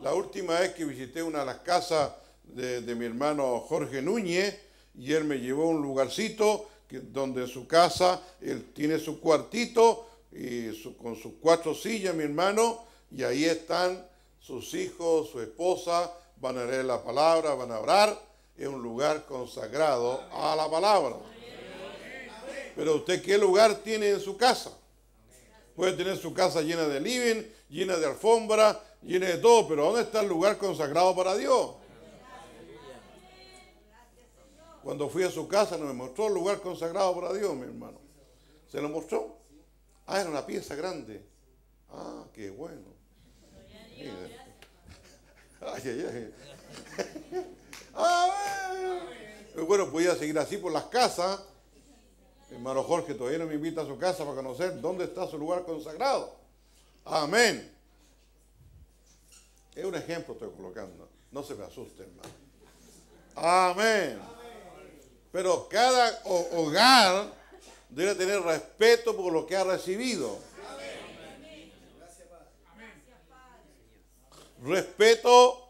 Speaker 1: La última vez que visité una de las casas de, mi hermano Jorge Núñez y él me llevó a un lugarcito donde su casa él tiene su cuartito y con sus cuatro sillas, mi hermano, y ahí están sus hijos, su esposa, van a leer la palabra, van a orar es un lugar consagrado a la palabra. Pero usted qué lugar tiene en su casa? Puede tener su casa llena de living, llena de alfombra, llena de todo, pero ¿dónde está el lugar consagrado para Dios? Cuando fui a su casa no me mostró el lugar consagrado para Dios, mi hermano. ¿Se lo mostró? Ah, era una pieza grande. Ah, qué bueno. Ay, ay, ay. Bueno, podía seguir así por las casas. hermano Jorge todavía no me invita a su casa para conocer dónde está su lugar consagrado. Amén. Es un ejemplo estoy colocando. No se me asuste, hermano. Amén. Pero cada hogar debe tener respeto por lo que ha recibido. Respeto,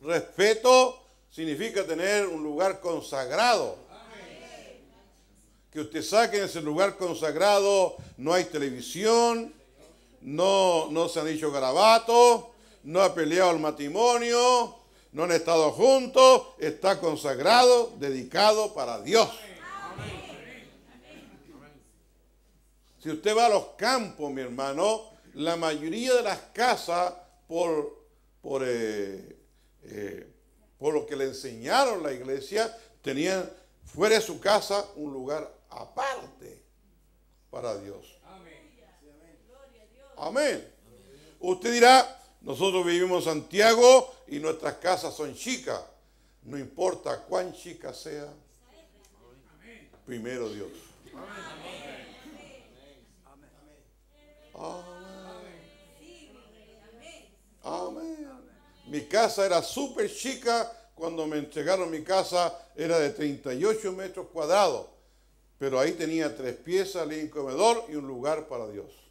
Speaker 1: respeto significa tener un lugar consagrado. que usted saque en ese lugar consagrado, no hay televisión, no, no se han dicho garabatos, no ha peleado el matrimonio, no han estado juntos, está consagrado, dedicado para Dios. Si usted va a los campos, mi hermano, la mayoría de las casas, por, por, eh, eh, por lo que le enseñaron la iglesia, tenían fuera de su casa un lugar aparte para Dios. Amén. Usted dirá, nosotros vivimos en Santiago y nuestras casas son chicas. No importa cuán chica sea, primero Dios. Amén. Mi casa era súper chica. Cuando me entregaron mi casa era de 38 metros cuadrados. Pero ahí tenía tres piezas, un comedor y un lugar para Dios.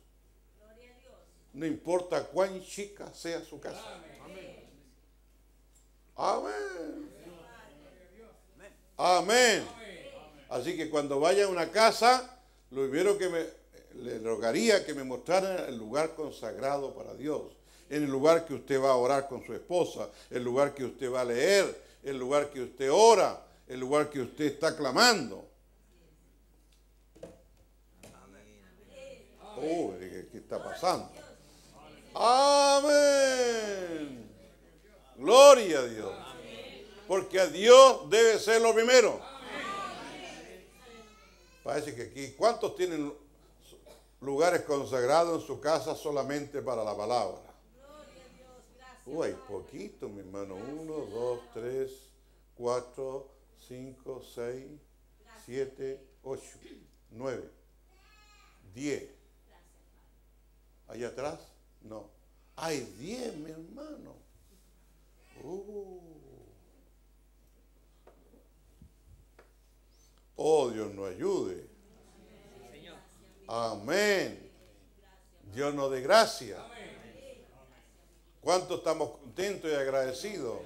Speaker 1: No importa cuán chica sea su casa. Amén. Amén. Así que cuando vaya a una casa, lo primero que me le rogaría que me mostrara el lugar consagrado para Dios, en el lugar que usted va a orar con su esposa, el lugar que usted va a leer, el lugar que usted ora, el lugar que usted está clamando. Oh, ¿qué está pasando? Amén. Gloria a Dios. Porque a Dios debe ser lo primero. Parece que aquí, ¿cuántos tienen lugares consagrados en su casa solamente para la palabra. Uy, hay poquito, mi hermano. Uno, dos, tres, cuatro, cinco, seis, siete, ocho, nueve, diez. ¿Allá atrás? No. Hay diez, mi hermano. Uh. Oh, Dios nos ayude. Amén. Dios nos dé gracia. ¿Cuánto estamos contentos y agradecidos?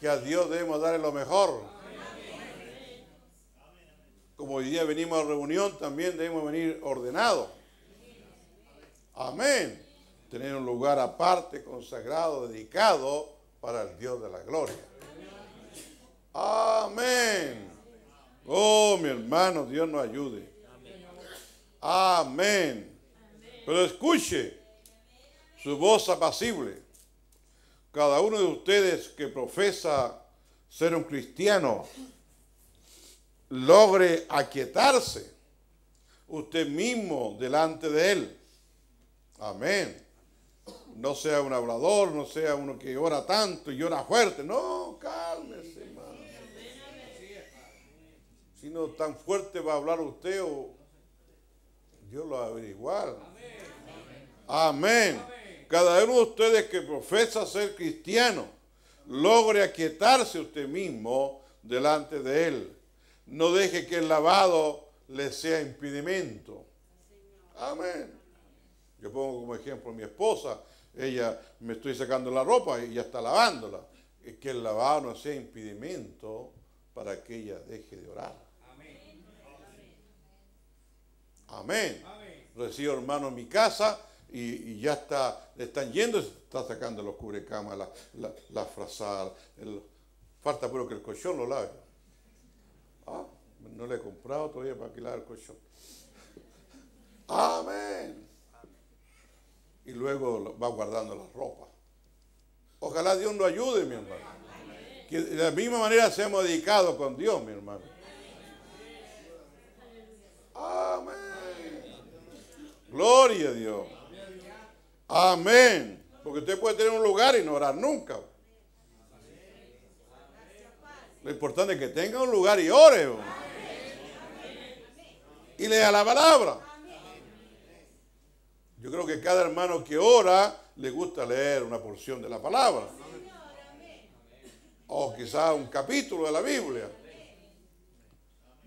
Speaker 1: Que a Dios debemos darle lo mejor. Como hoy día venimos a reunión, también debemos venir ordenados. Amén. Tener un lugar aparte, consagrado, dedicado para el Dios de la gloria. Amén. Oh, mi hermano, Dios nos ayude. Amén. Pero escuche su voz apacible. Cada uno de ustedes que profesa ser un cristiano, logre aquietarse usted mismo delante de Él. Amén. No sea un hablador, no sea uno que ora tanto y llora fuerte. No, cálmese, hermano. Si no tan fuerte va a hablar usted o Dios lo va a averiguar. Amén. Cada uno de ustedes que profesa ser cristiano, logre aquietarse usted mismo delante de Él. No deje que el lavado le sea impedimento. Amén. Yo pongo como ejemplo a mi esposa. Ella me estoy sacando la ropa y ya está lavándola. Que el lavado no sea impedimento para que ella deje de orar. Amén. Recibo hermano en mi casa y, ya está, le están yendo, está sacando los cubrecamas, la, la, la frazada. falta puro que el colchón lo lave. Ah, no le he comprado todavía para que lave el colchón. Amén. Y luego va guardando la ropa. Ojalá Dios nos ayude, mi hermano. Que de la misma manera seamos dedicados con Dios, mi hermano. Amén. Gloria a Dios. Amén. Porque usted puede tener un lugar y no orar nunca. Lo importante es que tenga un lugar y ore. Y lea la palabra. Yo creo que cada hermano que ora le gusta leer una porción de la palabra. O quizás un capítulo de la Biblia.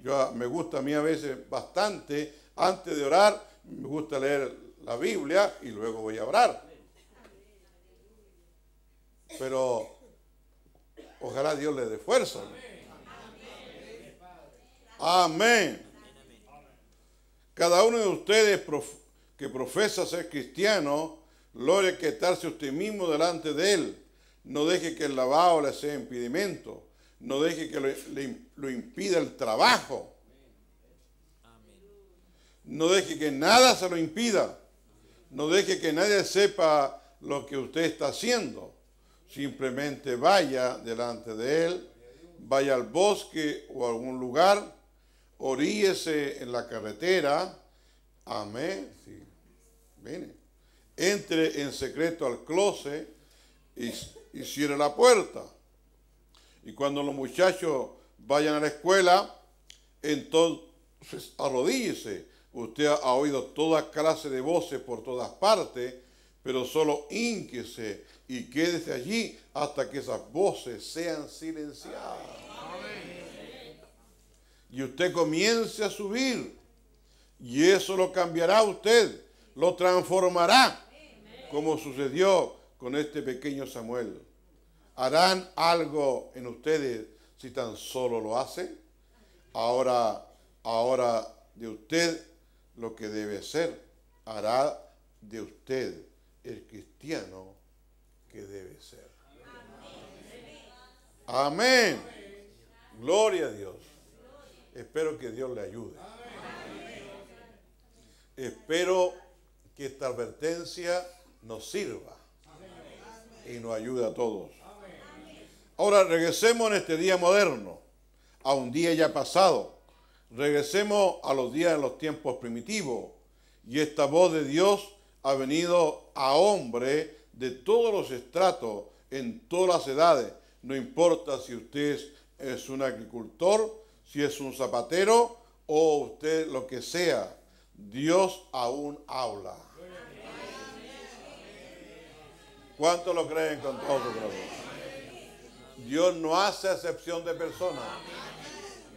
Speaker 1: Yo me gusta a mí a veces bastante antes de orar me gusta leer la Biblia y luego voy a orar. Pero ojalá Dios le dé fuerza. Amén. Cada uno de ustedes que profesa ser cristiano, logre quitarse usted mismo delante de él. No deje que el lavado le sea impedimento. No deje que lo impida el trabajo. No deje que nada se lo impida. No deje que nadie sepa lo que usted está haciendo. Simplemente vaya delante de él, vaya al bosque o a algún lugar, oríese en la carretera. Amén. Entre en secreto al closet y, cierre la puerta. Y cuando los muchachos vayan a la escuela, entonces arrodíllese Usted ha oído toda clase de voces por todas partes, pero solo ínquese y quédese allí hasta que esas voces sean silenciadas. Y usted comience a subir. Y eso lo cambiará usted, lo transformará, como sucedió con este pequeño Samuel. ¿Harán algo en ustedes si tan solo lo hacen? Ahora, ahora de usted lo que debe ser. Hará de usted el cristiano que debe ser. Amén. Gloria a Dios. Espero que Dios le ayude. Espero que esta advertencia nos sirva y nos ayude a todos. Ahora regresemos en este día moderno, a un día ya pasado Regresemos a los días de los tiempos primitivos y esta voz de Dios ha venido a hombre de todos los estratos, en todas las edades. No importa si usted es un agricultor, si es un zapatero o usted lo que sea. Dios aún habla. ¿Cuántos lo creen con todo su corazón? Dios no hace excepción de personas.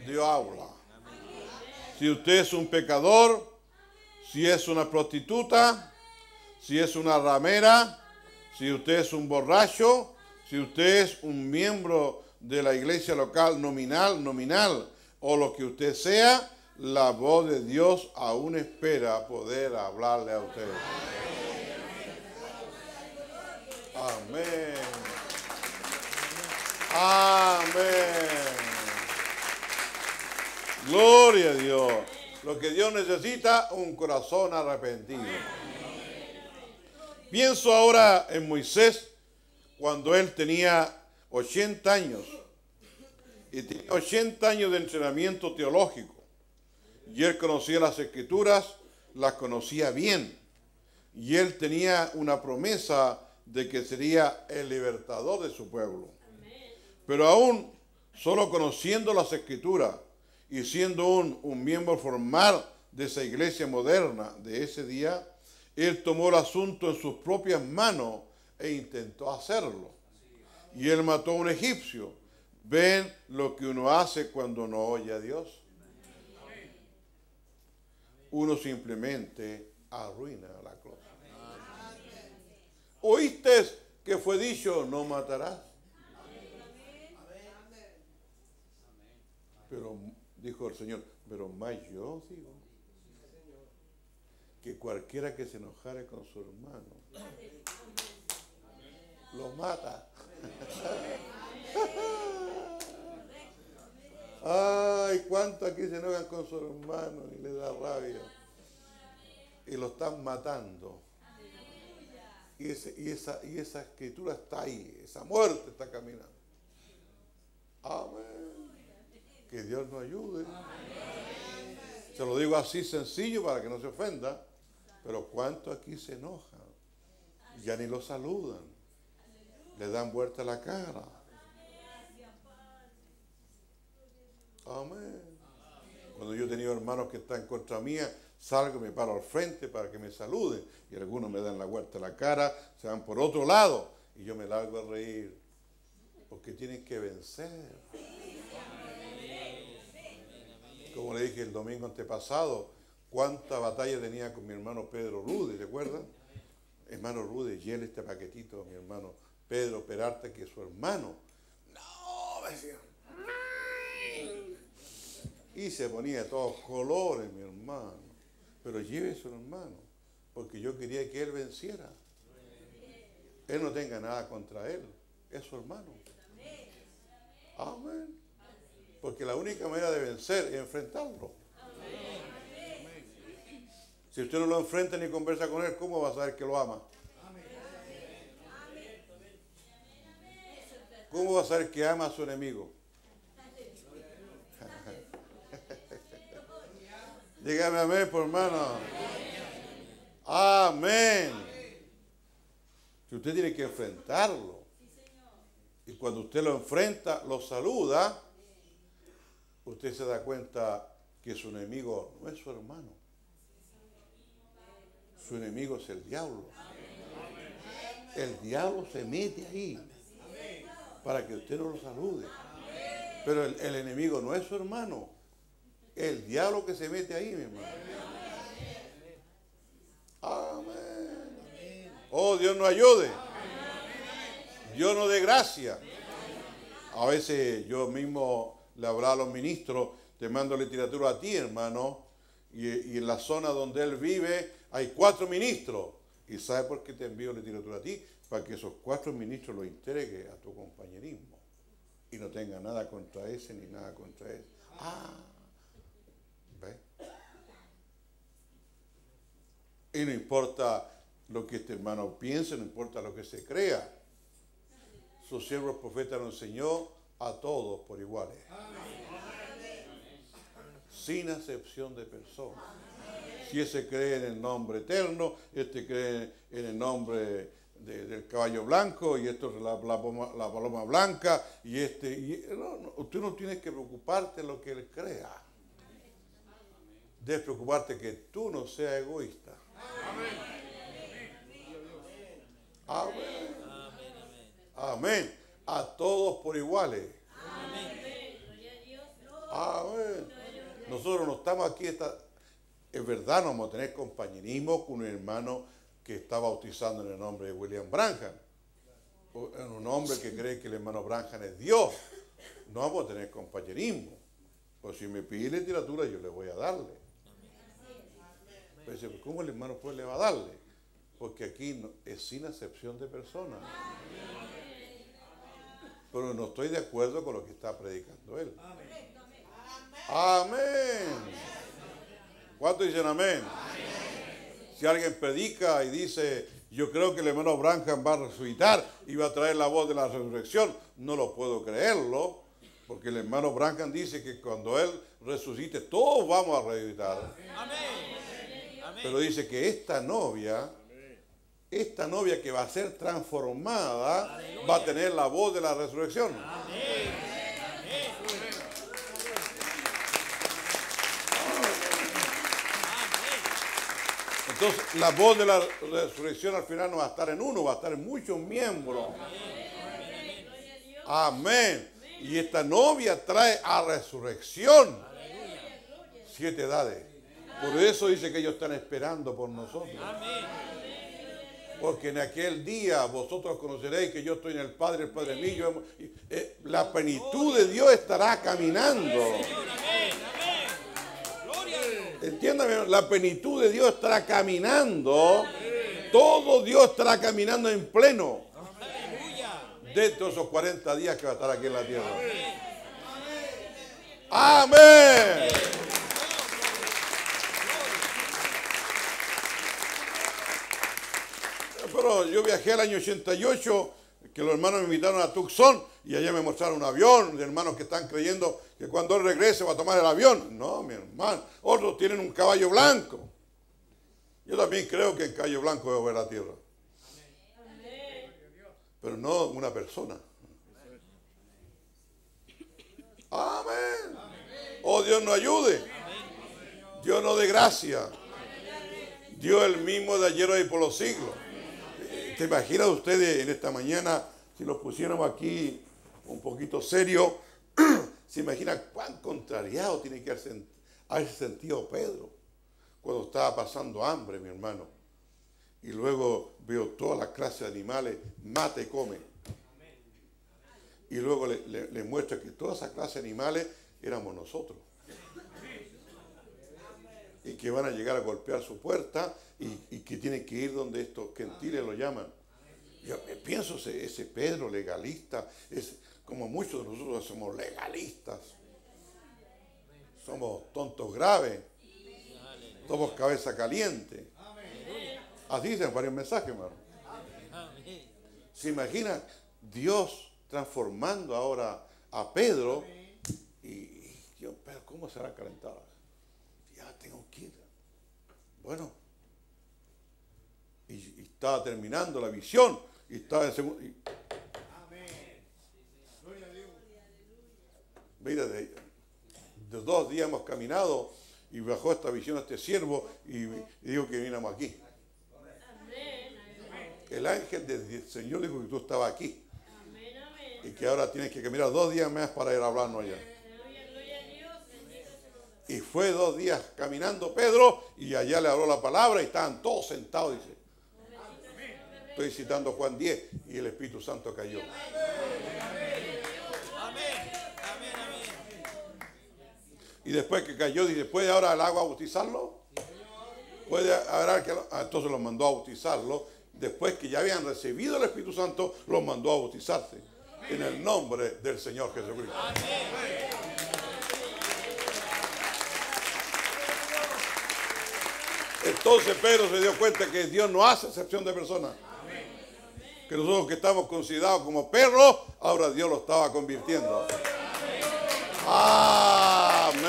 Speaker 1: Dios habla si usted es un pecador, si es una prostituta, si es una ramera, si usted es un borracho, si usted es un miembro de la iglesia local nominal, nominal, o lo que usted sea, la voz de Dios aún espera poder hablarle a usted. Amén. Amén. Gloria a Dios. Lo que Dios necesita, un corazón arrepentido. Pienso ahora en Moisés cuando él tenía 80 años. Y tenía 80 años de entrenamiento teológico. Y él conocía las escrituras, las conocía bien. Y él tenía una promesa de que sería el libertador de su pueblo. Pero aún solo conociendo las escrituras, y siendo un, un miembro formal de esa iglesia moderna de ese día, él tomó el asunto en sus propias manos e intentó hacerlo. Y él mató a un egipcio. ¿Ven lo que uno hace cuando no oye a Dios? Uno simplemente arruina. ¿Oíste que fue dicho, no matarás? Pero dijo el Señor, pero más yo digo que cualquiera que se enojare con su hermano lo mata. Ay, cuánto aquí se enojan con su hermano y le da rabia. Y lo están matando. Y, esa, y esa escritura está ahí, esa muerte está caminando. Amén. Que Dios nos ayude. Se lo digo así sencillo para que no se ofenda. Pero ¿cuánto aquí se enojan? Ya ni lo saludan. Le dan vuelta la cara. Amén. Cuando yo he tenido hermanos que están contra mía, salgo y me paro al frente para que me saluden. Y algunos me dan la vuelta a la cara, se van por otro lado. Y yo me largo a reír. Porque tienen que vencer como le dije el domingo antepasado, cuánta batalla tenía con mi hermano Pedro Rude, ¿recuerdan? Hermano Rude, y él este paquetito, mi hermano Pedro Perarte, que es su hermano. No, me decía. Y se ponía de todos colores, mi hermano. Pero su hermano, porque yo quería que él venciera. Él no tenga nada contra él, es su hermano. Amén. Porque la única manera de vencer es enfrentarlo. Si usted no lo enfrenta ni conversa con él, ¿cómo va a saber que lo ama? ¿Cómo va a saber que ama a su enemigo? Dígame amén, por hermano. Amén. Si usted tiene que enfrentarlo. Y cuando usted lo enfrenta, lo saluda, usted se da cuenta que su enemigo no es su hermano. Su enemigo es el diablo. El diablo se mete ahí para que usted no lo salude. Pero el enemigo no es su hermano. El diablo que se mete ahí, mi hermano. Amén. Oh, Dios nos ayude. Dios nos dé gracia. A veces yo mismo le hablaba a los ministros, te mando literatura a ti, hermano, y, en la zona donde él vive hay cuatro ministros. ¿Y sabe por qué te envío literatura a ti? Para que esos cuatro ministros lo entregue a tu compañerismo. Y no tenga nada contra ese ni nada contra ese. Ah, ¿ve? Y no importa lo que este hermano piense, no importa lo que se crea. Su siervo profeta lo enseñó a todos por iguales. Sin excepción de personas. Si ese cree en el nombre eterno, este cree en el nombre de- del caballo blanco y esto es la, paloma, la paloma blanca y este y- no, usted no tiene que preocuparte de lo que él crea debes preocuparte que tú no seas egoísta amén amén a todos por iguales amén nosotros no estamos aquí esta, es verdad, no vamos a tener compañerismo con un hermano que está bautizando en el nombre de William Branham. Un hombre que cree que el hermano Branham es Dios. No vamos a tener compañerismo. Pues si me pide literatura, yo le voy a darle. Pero dice, "Pues, ¿cómo el hermano pues le va a darle? Porque aquí es sin excepción de personas. Pero no estoy de acuerdo con lo que está predicando él. Amén. ¿Cuántos dicen amén? Si alguien predica y dice, yo creo que el hermano Branham va a resucitar y va a traer la voz de la resurrección, no lo puedo creerlo, porque el hermano Branham dice que cuando él resucite, todos vamos a resucitar.
Speaker 2: Amén. Amén.
Speaker 1: Pero dice que esta novia, esta novia que va a ser transformada, va a tener la voz de la resurrección. Entonces, la voz de la resurrección al final no va a estar en uno, va a estar en muchos miembros. Amén. Y esta novia trae a resurrección siete edades. Por eso dice que ellos están esperando por nosotros. Porque en aquel día vosotros conoceréis que yo estoy en el Padre, el Padre mío. eh, La plenitud de Dios estará caminando.
Speaker 2: Amén. Amén. Gloria a Dios.
Speaker 1: Entiéndame, la plenitud de Dios estará caminando. Todo Dios estará caminando en pleno. Dentro de esos 40 días que va a estar aquí en la tierra. Amén. Yo viajé el año 88, que los hermanos me invitaron a Tucson y allá me mostraron un avión de hermanos que están creyendo que cuando él regrese va a tomar el avión. No, mi hermano. Otros tienen un caballo blanco. Yo también creo que en caballo blanco debo ver la tierra. Pero no una persona. Amén. Oh, Dios nos ayude. Dios nos dé gracia. Dios el mismo de ayer hoy por los siglos. ¿Se imaginan ustedes en esta mañana, si los pusiéramos aquí un poquito serio, se imagina cuán contrariado tiene que haberse sentido Pedro cuando estaba pasando hambre, mi hermano? Y luego veo toda la clase de animales, mata y come. Y luego le- le muestra que toda esa clase de animales éramos nosotros. y que van a llegar a golpear su puerta y, que tiene que ir donde estos gentiles lo llaman. Yo pienso ese, Pedro legalista, es como muchos de nosotros somos legalistas. Somos tontos graves. Somos cabeza caliente. Así dicen varios mensajes, hermano. ¿Se imagina Dios transformando ahora a Pedro? Y yo, pero ¿cómo será calentado? Ya tengo que ir. Bueno. Y, y estaba terminando la visión. Y estaba en segundo. y- Mira, de, de dos días hemos caminado y bajó esta visión a este siervo y, y digo que vinamos aquí. El ángel del Señor dijo que tú estabas aquí y que ahora tienes que caminar dos días más para ir a hablarnos allá. Y fue dos días caminando Pedro y allá le habló la palabra y estaban todos sentados, dice. Estoy citando Juan 10 y el Espíritu Santo cayó.
Speaker 2: Amén. Amén. Amén.
Speaker 1: Y después que cayó, dice, ¿puede ahora el agua bautizarlo? Puede haber que ah, entonces los mandó a bautizarlo. Después que ya habían recibido el Espíritu Santo, los mandó a bautizarse. En el nombre del Señor Jesucristo. Entonces Pedro se dio cuenta que Dios no hace excepción de personas. Que nosotros que estamos considerados como perros, ahora Dios lo estaba convirtiendo. Amén.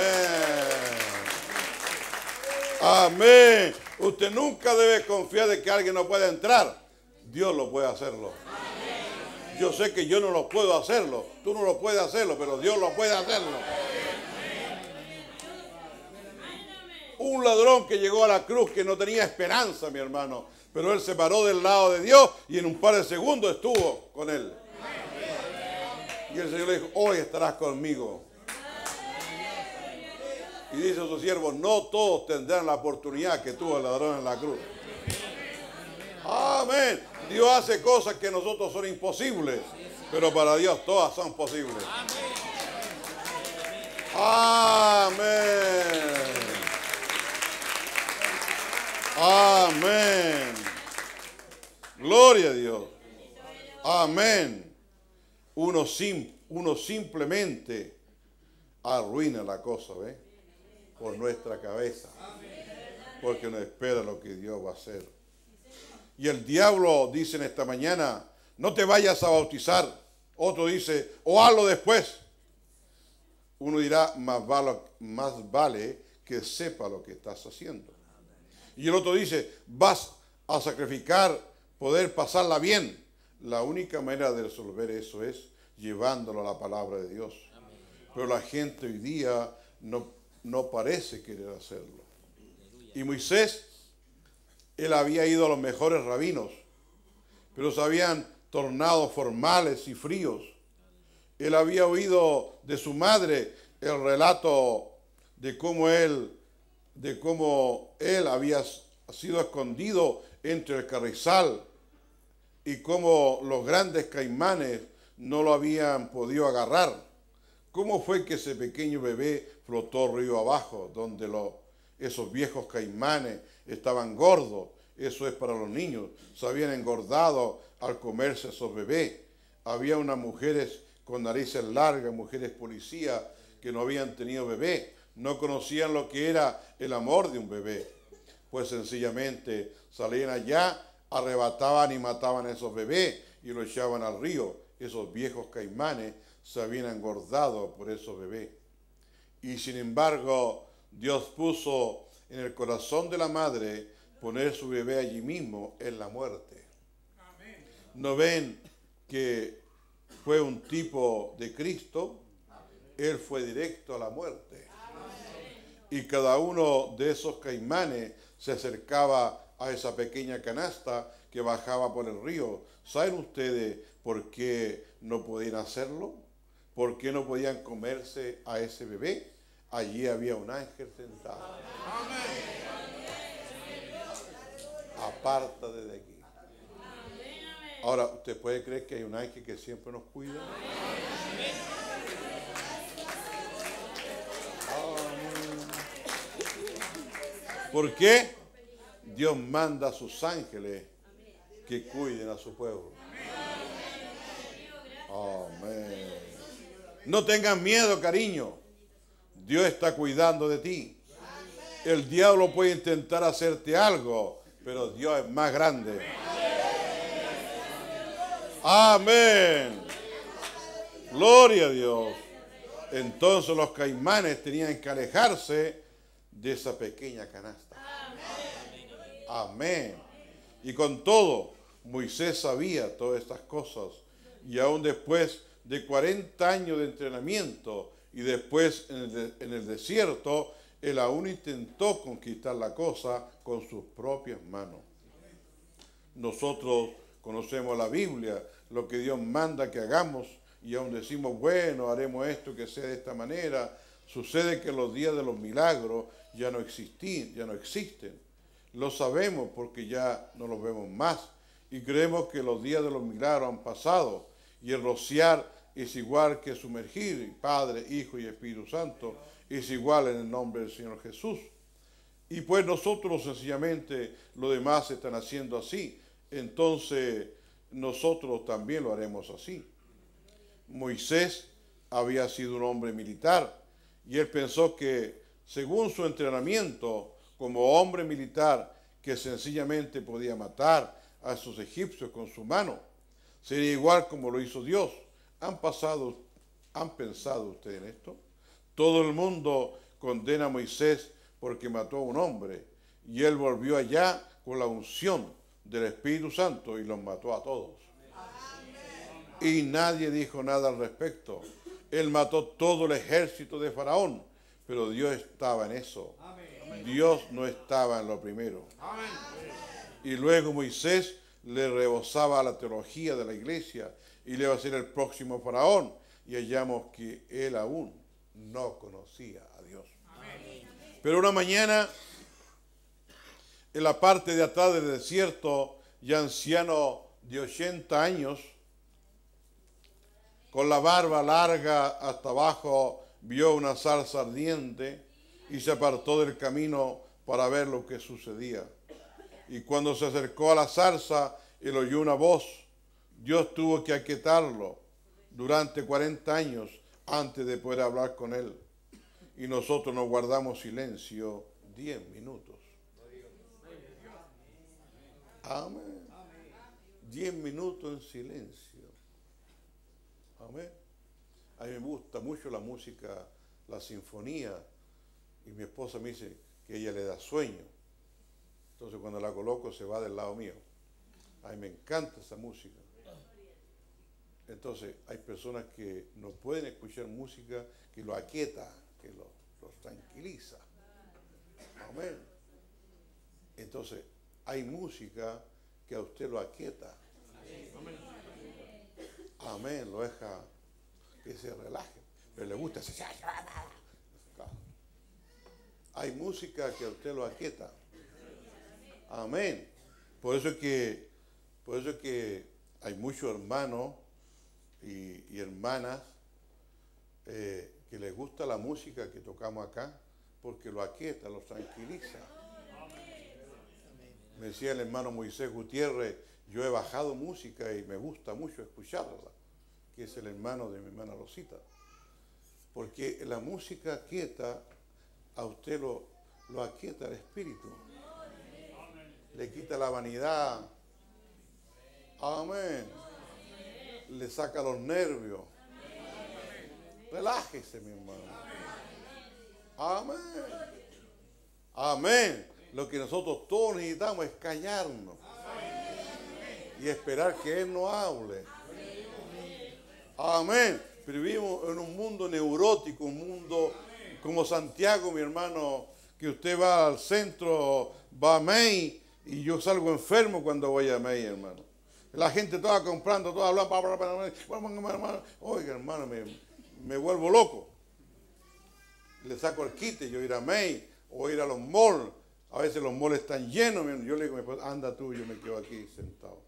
Speaker 1: Amén. Usted nunca debe confiar de que alguien no puede entrar. Dios lo puede hacerlo. Yo sé que yo no lo puedo hacerlo. Tú no lo puedes hacerlo, pero Dios lo puede hacerlo. Un ladrón que llegó a la cruz que no tenía esperanza, mi hermano. Pero él se paró del lado de Dios y en un par de segundos estuvo con él. Y el Señor le dijo, hoy estarás conmigo. Y dice a su siervo, no todos tendrán la oportunidad que tuvo el ladrón en la cruz. Amén. Dios hace cosas que nosotros son imposibles, pero para Dios todas son posibles. Amén. Amén. Gloria a Dios. Amén. Uno, sim- uno simplemente arruina la cosa, ¿ve? Por nuestra cabeza. Porque no espera lo que Dios va a hacer. Y el diablo dice en esta mañana, no te vayas a bautizar. Otro dice, o hazlo después. Uno dirá, más vale, más vale que sepa lo que estás haciendo. Y el otro dice, vas a sacrificar poder pasarla bien. La única manera de resolver eso es llevándolo a la palabra de Dios. Pero la gente hoy día no, no parece querer hacerlo. Y Moisés, él había ido a los mejores rabinos, pero se habían tornado formales y fríos. Él había oído de su madre el relato de cómo él, de cómo él había sido escondido entre el carrizal y cómo los grandes caimanes no lo habían podido agarrar. ¿Cómo fue que ese pequeño bebé flotó río abajo, donde los, esos viejos caimanes estaban gordos? Eso es para los niños. Se habían engordado al comerse esos bebés. Había unas mujeres con narices largas, mujeres policías, que no habían tenido bebé. No conocían lo que era el amor de un bebé. Pues sencillamente salían allá, arrebataban y mataban a esos bebés y lo echaban al río. Esos viejos caimanes se habían engordado por esos bebés. Y sin embargo, Dios puso en el corazón de la madre poner su bebé allí mismo en la muerte. ¿No ven que fue un tipo de Cristo? Él fue directo a la muerte. Y cada uno de esos caimanes se acercaba a esa pequeña canasta que bajaba por el río. ¿Saben ustedes por qué no podían hacerlo? ¿Por qué no podían comerse a ese bebé? Allí había un ángel sentado. Aparta de aquí. Ahora, ¿usted puede creer que hay un ángel que siempre nos cuida? Amén. ¿Por qué? Dios manda a sus ángeles que cuiden a su pueblo. Amén. No tengan miedo, cariño. Dios está cuidando de ti. El diablo puede intentar hacerte algo, pero Dios es más grande. Amén. Gloria a Dios. Entonces los caimanes tenían que alejarse de esa pequeña canasta. Amén. Y con todo, Moisés sabía todas estas cosas. Y aún después de 40 años de entrenamiento y después en el, el desierto, él aún intentó conquistar la cosa con sus propias manos. Nosotros conocemos la Biblia, lo que Dios manda que hagamos y aún decimos, bueno, haremos esto que sea de esta manera. Sucede que los días de los milagros ya no, existí, ya no existen. Lo sabemos porque ya no los vemos más y creemos que los días de los milagros han pasado y el rociar es igual que sumergir, Padre, Hijo y Espíritu Santo, es igual en el nombre del Señor Jesús. Y pues nosotros sencillamente lo demás están haciendo así, entonces nosotros también lo haremos así. Moisés había sido un hombre militar y él pensó que según su entrenamiento como hombre militar que sencillamente podía matar a esos egipcios con su mano, sería igual como lo hizo Dios. ¿Han pasado, han pensado ustedes en esto? Todo el mundo condena a Moisés porque mató a un hombre y él volvió allá con la unción del Espíritu Santo y los mató a todos. Y nadie dijo nada al respecto. Él mató todo el ejército de Faraón, pero Dios estaba en eso. Dios no estaba en lo primero. Y luego Moisés le rebosaba la teología de la iglesia y le iba a ser el próximo faraón. Y hallamos que él aún no conocía a Dios. Pero una mañana, en la parte de atrás del desierto, ya anciano de 80 años, con la barba larga hasta abajo, vio una zarza ardiente y se apartó del camino para ver lo que sucedía. Y cuando se acercó a la zarza, él oyó una voz. Dios tuvo que aquietarlo durante 40 años antes de poder hablar con él. Y nosotros nos guardamos silencio 10 minutos. Amén. 10 minutos en silencio. Amén. A mí me gusta mucho la música, la sinfonía, y mi esposa me dice que ella le da sueño. Entonces cuando la coloco se va del lado mío. A mí me encanta esa música. Entonces hay personas que no pueden escuchar música que lo aquieta, que los lo tranquiliza. Amén. Entonces hay música que a usted lo aquieta. Amén, lo deja que se relaje. Pero le gusta ese... Hay música que a usted lo aquieta. Amén. Por eso es que, por eso es que hay muchos hermanos y, hermanas eh, que les gusta la música que tocamos acá porque lo aquieta, lo tranquiliza. Me decía el hermano Moisés Gutiérrez, yo he bajado música y me gusta mucho escucharla que es el hermano de mi hermana Rosita. Porque la música quieta a usted lo, lo aquieta el espíritu. Le quita la vanidad. Amén. Le saca los nervios. Relájese, mi hermano. Amén. Amén. Lo que nosotros todos necesitamos es callarnos y esperar que Él nos hable. Amén. Vivimos en un mundo neurótico, un mundo como Santiago, mi hermano, que usted va al centro, va a May, y yo salgo enfermo cuando voy a May, hermano. La gente toda comprando, toda hablando, oiga, hermano, me, me vuelvo loco. Le saco el quite, yo ir a May o ir a los malls. A veces los malls están llenos. Yo le digo, anda tú, yo me quedo aquí sentado.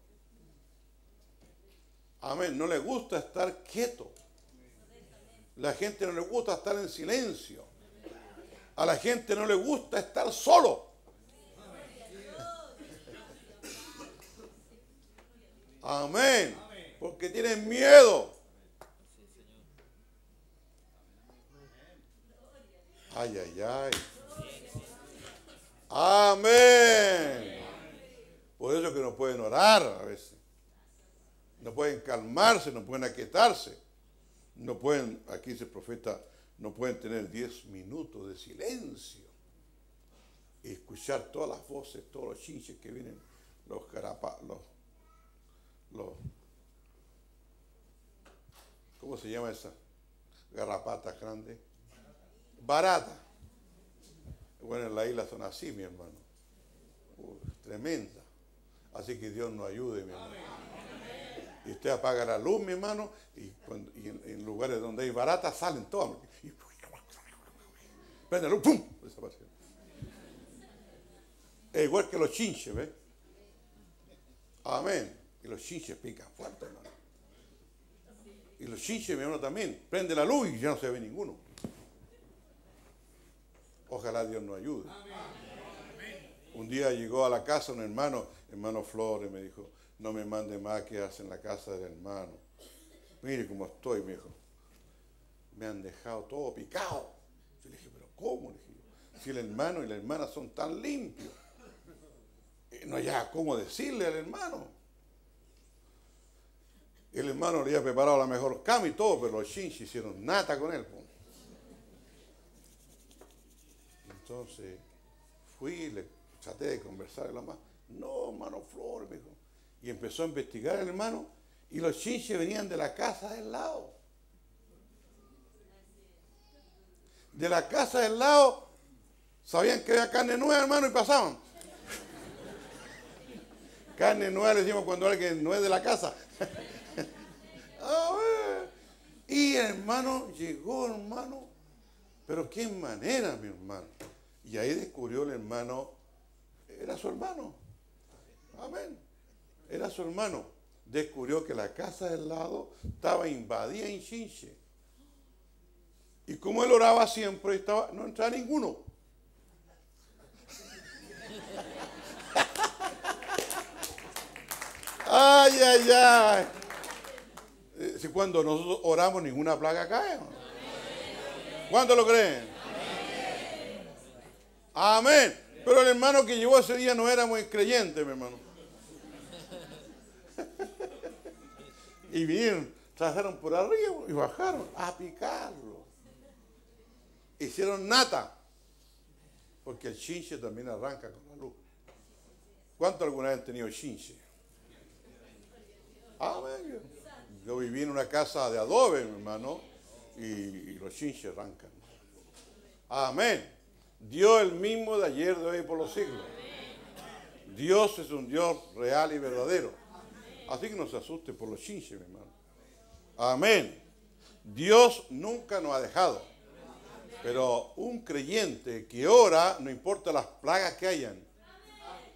Speaker 1: Amén. No le gusta estar quieto. La gente no le gusta estar en silencio. A la gente no le gusta estar solo. Amén. Porque tienen miedo. Ay, ay, ay. Amén. Por eso que no pueden orar a veces. No pueden calmarse, no pueden aquietarse. No pueden, aquí dice el profeta, no pueden tener 10 minutos de silencio y escuchar todas las voces, todos los chinches que vienen, los carapas, los, los, ¿cómo se llama esa? Garrapatas grandes. Barata. Bueno, en la isla son así, mi hermano. Uh, tremenda. Así que Dios nos ayude, mi hermano. Y usted apaga la luz, mi hermano, y, en, lugares donde hay baratas salen todas. Prende la luz, ¡pum! Desaparece. Es igual que los chinches, ¿ves? Amén. Y los chinches pican fuerte, hermano. Y los chinches, mi hermano, también. Prende la luz y ya no se ve ninguno. Ojalá Dios nos ayude. Un día llegó a la casa un hermano, hermano Flores, me dijo, no me mande más que en la casa del hermano. Mire cómo estoy, me dijo. Me han dejado todo picado. Yo dije, ¿cómo? Le si el hermano y la hermana son tan limpios. no hay cómo decirle al hermano. El hermano le había preparado la mejor cama y todo, pero los chinchis hicieron nata con él. Entonces fui y le traté de conversar la más. No, hermano Flores, me dijo. Y empezó a investigar el hermano y los chinches venían de la casa del lado. De la casa del lado sabían que había carne nueva, hermano, y pasaban. carne nueva le decimos cuando alguien no es de la casa. y hermano llegó, hermano. Pero qué manera, mi hermano. Y ahí descubrió el hermano, era su hermano. Amén. Era su hermano. Descubrió que la casa del lado estaba invadida en chinche. Y como él oraba siempre, estaba, no entraba ninguno. ay, ay, ay. Si cuando nosotros oramos ninguna plaga cae. ¿Cuánto lo creen? Amén. Pero el hermano que llegó ese día no era muy creyente, mi hermano. y vinieron, trajeron por arriba y bajaron a picarlo. Hicieron nata. Porque el chinche también arranca con la luz. ¿Cuánto alguna vez han tenido chinche? Amén. Yo viví en una casa de adobe, mi hermano, y, los chinches arrancan. Amén. Dios el mismo de ayer, de hoy y por los siglos. Dios es un Dios real y verdadero. Así que no se asuste por los chinches, mi hermano. Amén. Dios nunca nos ha dejado. Pero un creyente que ora, no importa las plagas que hayan,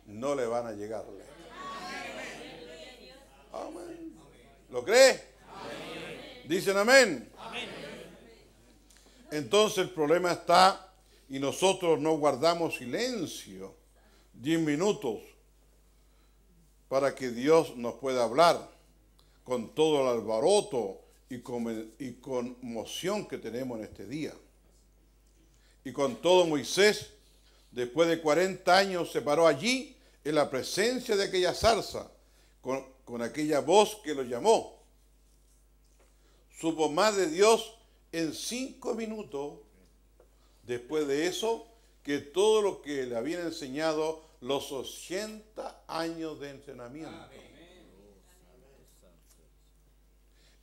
Speaker 1: no le van a llegarle. Amén. ¿Lo cree? Dicen amén. Entonces el problema está y nosotros no guardamos silencio diez minutos para que Dios nos pueda hablar con todo el alboroto y con, y conmoción que tenemos en este día. Y con todo Moisés, después de 40 años, se paró allí en la presencia de aquella zarza, con, con aquella voz que lo llamó. Supo más de Dios en cinco minutos después de eso que todo lo que le habían enseñado los 80 años de entrenamiento.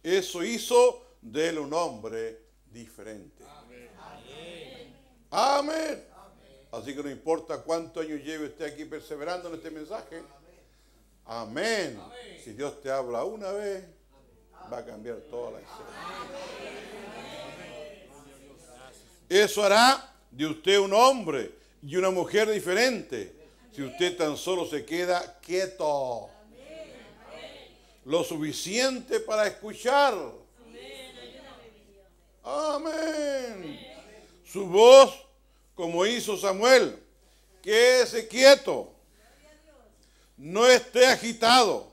Speaker 1: Eso hizo de él un hombre diferente. Amén. Así que no importa cuántos años lleve usted aquí perseverando en este mensaje. Amén. Si Dios te habla una vez, va a cambiar toda la historia. Eso hará de usted un hombre y una mujer diferente si usted tan solo se queda quieto. Lo suficiente para escuchar. Amén. Su voz, como hizo Samuel, quédese quieto. No esté agitado.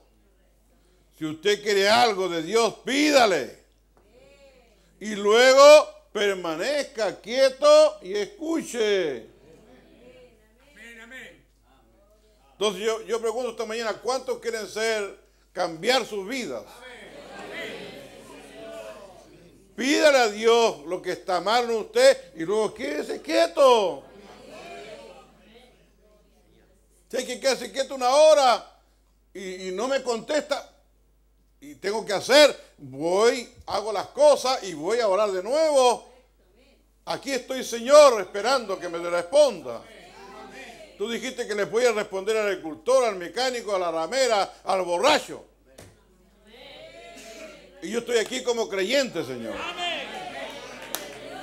Speaker 1: Si usted quiere algo de Dios, pídale. Y luego permanezca quieto y escuche. Entonces yo, yo pregunto esta mañana, ¿cuántos quieren ser, cambiar sus vidas? Pídale a Dios lo que está mal en usted y luego quédese quieto. Si hay que quedarse quieto una hora y, no me contesta y tengo que hacer, voy, hago las cosas y voy a orar de nuevo. Aquí estoy, Señor, esperando que me responda. Tú dijiste que le podías responder al agricultor, al mecánico, a la ramera, al borracho. Y yo estoy aquí como creyente, Señor.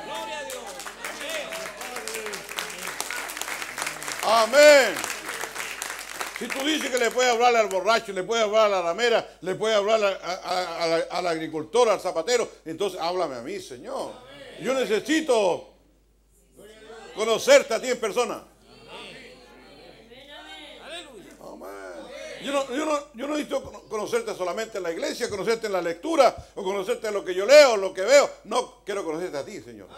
Speaker 2: Gloria a Dios.
Speaker 1: Amén. Si tú dices que le puedes hablar al borracho, le puedes hablar a la ramera, le puedes hablar a- a- a al agricultor, al zapatero, entonces háblame a mí, Señor. Yo necesito conocerte a ti en persona.
Speaker 2: Aleluya.
Speaker 1: Amén. Yo no, yo, no, yo no necesito cono- conocerte solamente en la iglesia, conocerte en la lectura, o conocerte en lo que yo leo, lo que veo. No, quiero conocerte a ti, Señor.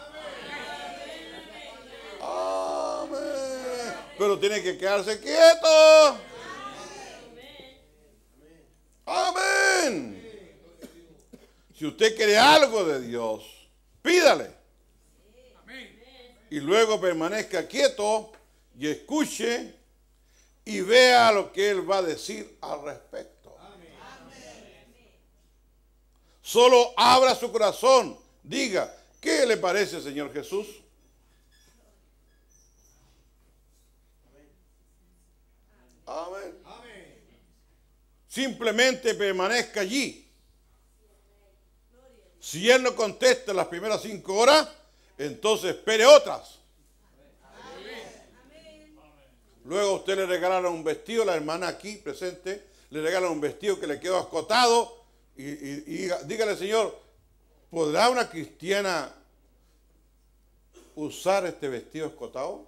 Speaker 1: Amén. Pero tiene que quedarse quieto. Amén. Si usted quiere algo de Dios, pídale. Y luego permanezca quieto y escuche y vea lo que Él va a decir al respecto. Solo abra su corazón, diga, ¿qué le parece, Señor Jesús? Amén. Simplemente permanezca allí. Si Él no contesta las primeras cinco horas, entonces espere otras. Luego a usted le regalaron un vestido, la hermana aquí presente, le regalan un vestido que le quedó escotado y, y- y dígale, Señor, ¿podrá una cristiana usar este vestido escotado?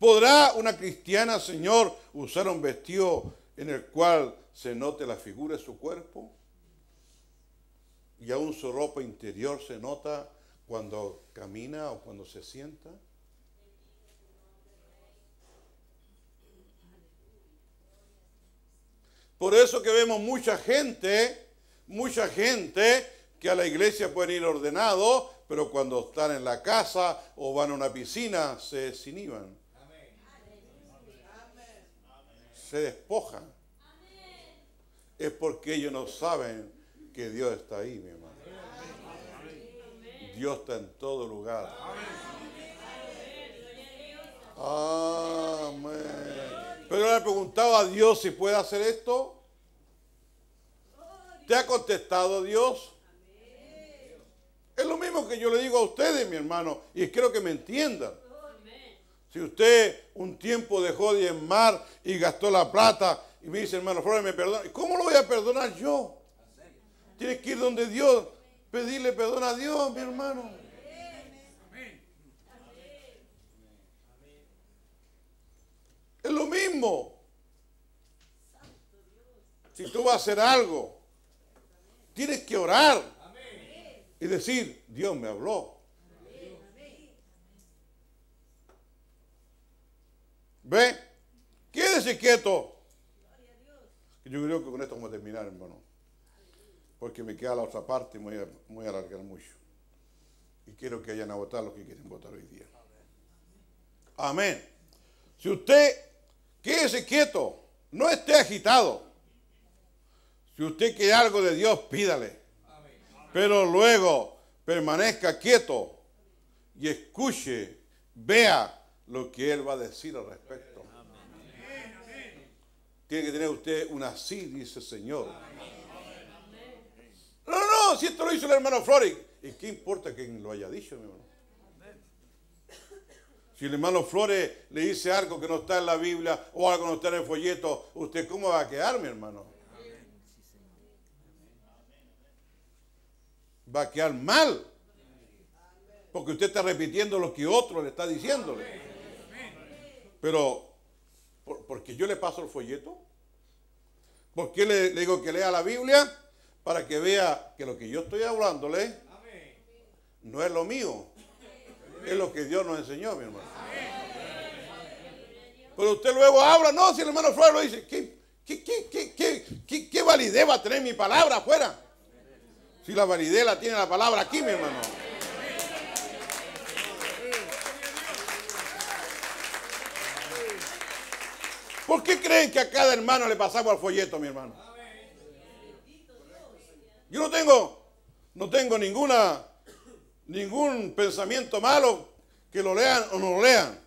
Speaker 1: ¿Podrá una cristiana, Señor, usar un vestido en el cual se note la figura de su cuerpo? Y aún su ropa interior se nota cuando camina o cuando se sienta. Por eso que vemos mucha gente, mucha gente que a la iglesia pueden ir ordenados, pero cuando están en la casa o van a una piscina se desinhiban. Se despojan. Es porque ellos no saben que Dios está ahí, mi hermano. Dios está en todo lugar. Amén. Pero le he preguntado a Dios si puede hacer esto. ¿Te ha contestado Dios? Es lo mismo que yo le digo a ustedes, mi hermano, y quiero que me entiendan. Si usted un tiempo dejó de diezmar y gastó la plata y me dice, hermano Flores, me perdona, ¿cómo lo voy a perdonar yo? Tienes que ir donde Dios, pedirle perdón a Dios, mi hermano. Es lo mismo. Si tú vas a hacer algo, tienes que orar y decir, Dios me habló. ¿Ve? Quédese quieto. Yo creo que con esto vamos a terminar, hermano. Porque me queda la otra parte y me voy a, alargar mucho. Y quiero que hayan a votar los que quieren votar hoy día. Amén. Si usted quédese quieto, no esté agitado. Si usted quiere algo de Dios, pídale. Pero luego permanezca quieto y escuche, vea lo que Él va a decir al respecto. Tiene que tener usted una sí, dice el Señor. No, no, no, si esto lo hizo el hermano Flores. ¿Y qué importa quién lo haya dicho, mi hermano? Si el hermano Flores le dice algo que no está en la Biblia o algo que no está en el folleto, ¿usted cómo va a quedar, mi hermano? Va a quedar mal. Porque usted está repitiendo lo que otro le está diciéndole. Pero, por- porque yo le paso el folleto, ¿Por qué le, le digo que lea la Biblia? Para que vea que lo que yo estoy hablándole no es lo mío, es lo que Dios nos enseñó, mi hermano. Pero usted luego habla, no, si el hermano Flores lo dice, ¿qué, qué, qué, qué, validez va a tener mi palabra afuera? Si la validez la tiene la palabra aquí, mi hermano. ¿Por qué creen que a cada hermano le pasamos al folleto, mi hermano? Yo no tengo, no tengo ninguna, ningún pensamiento malo que lo lean o no lo lean.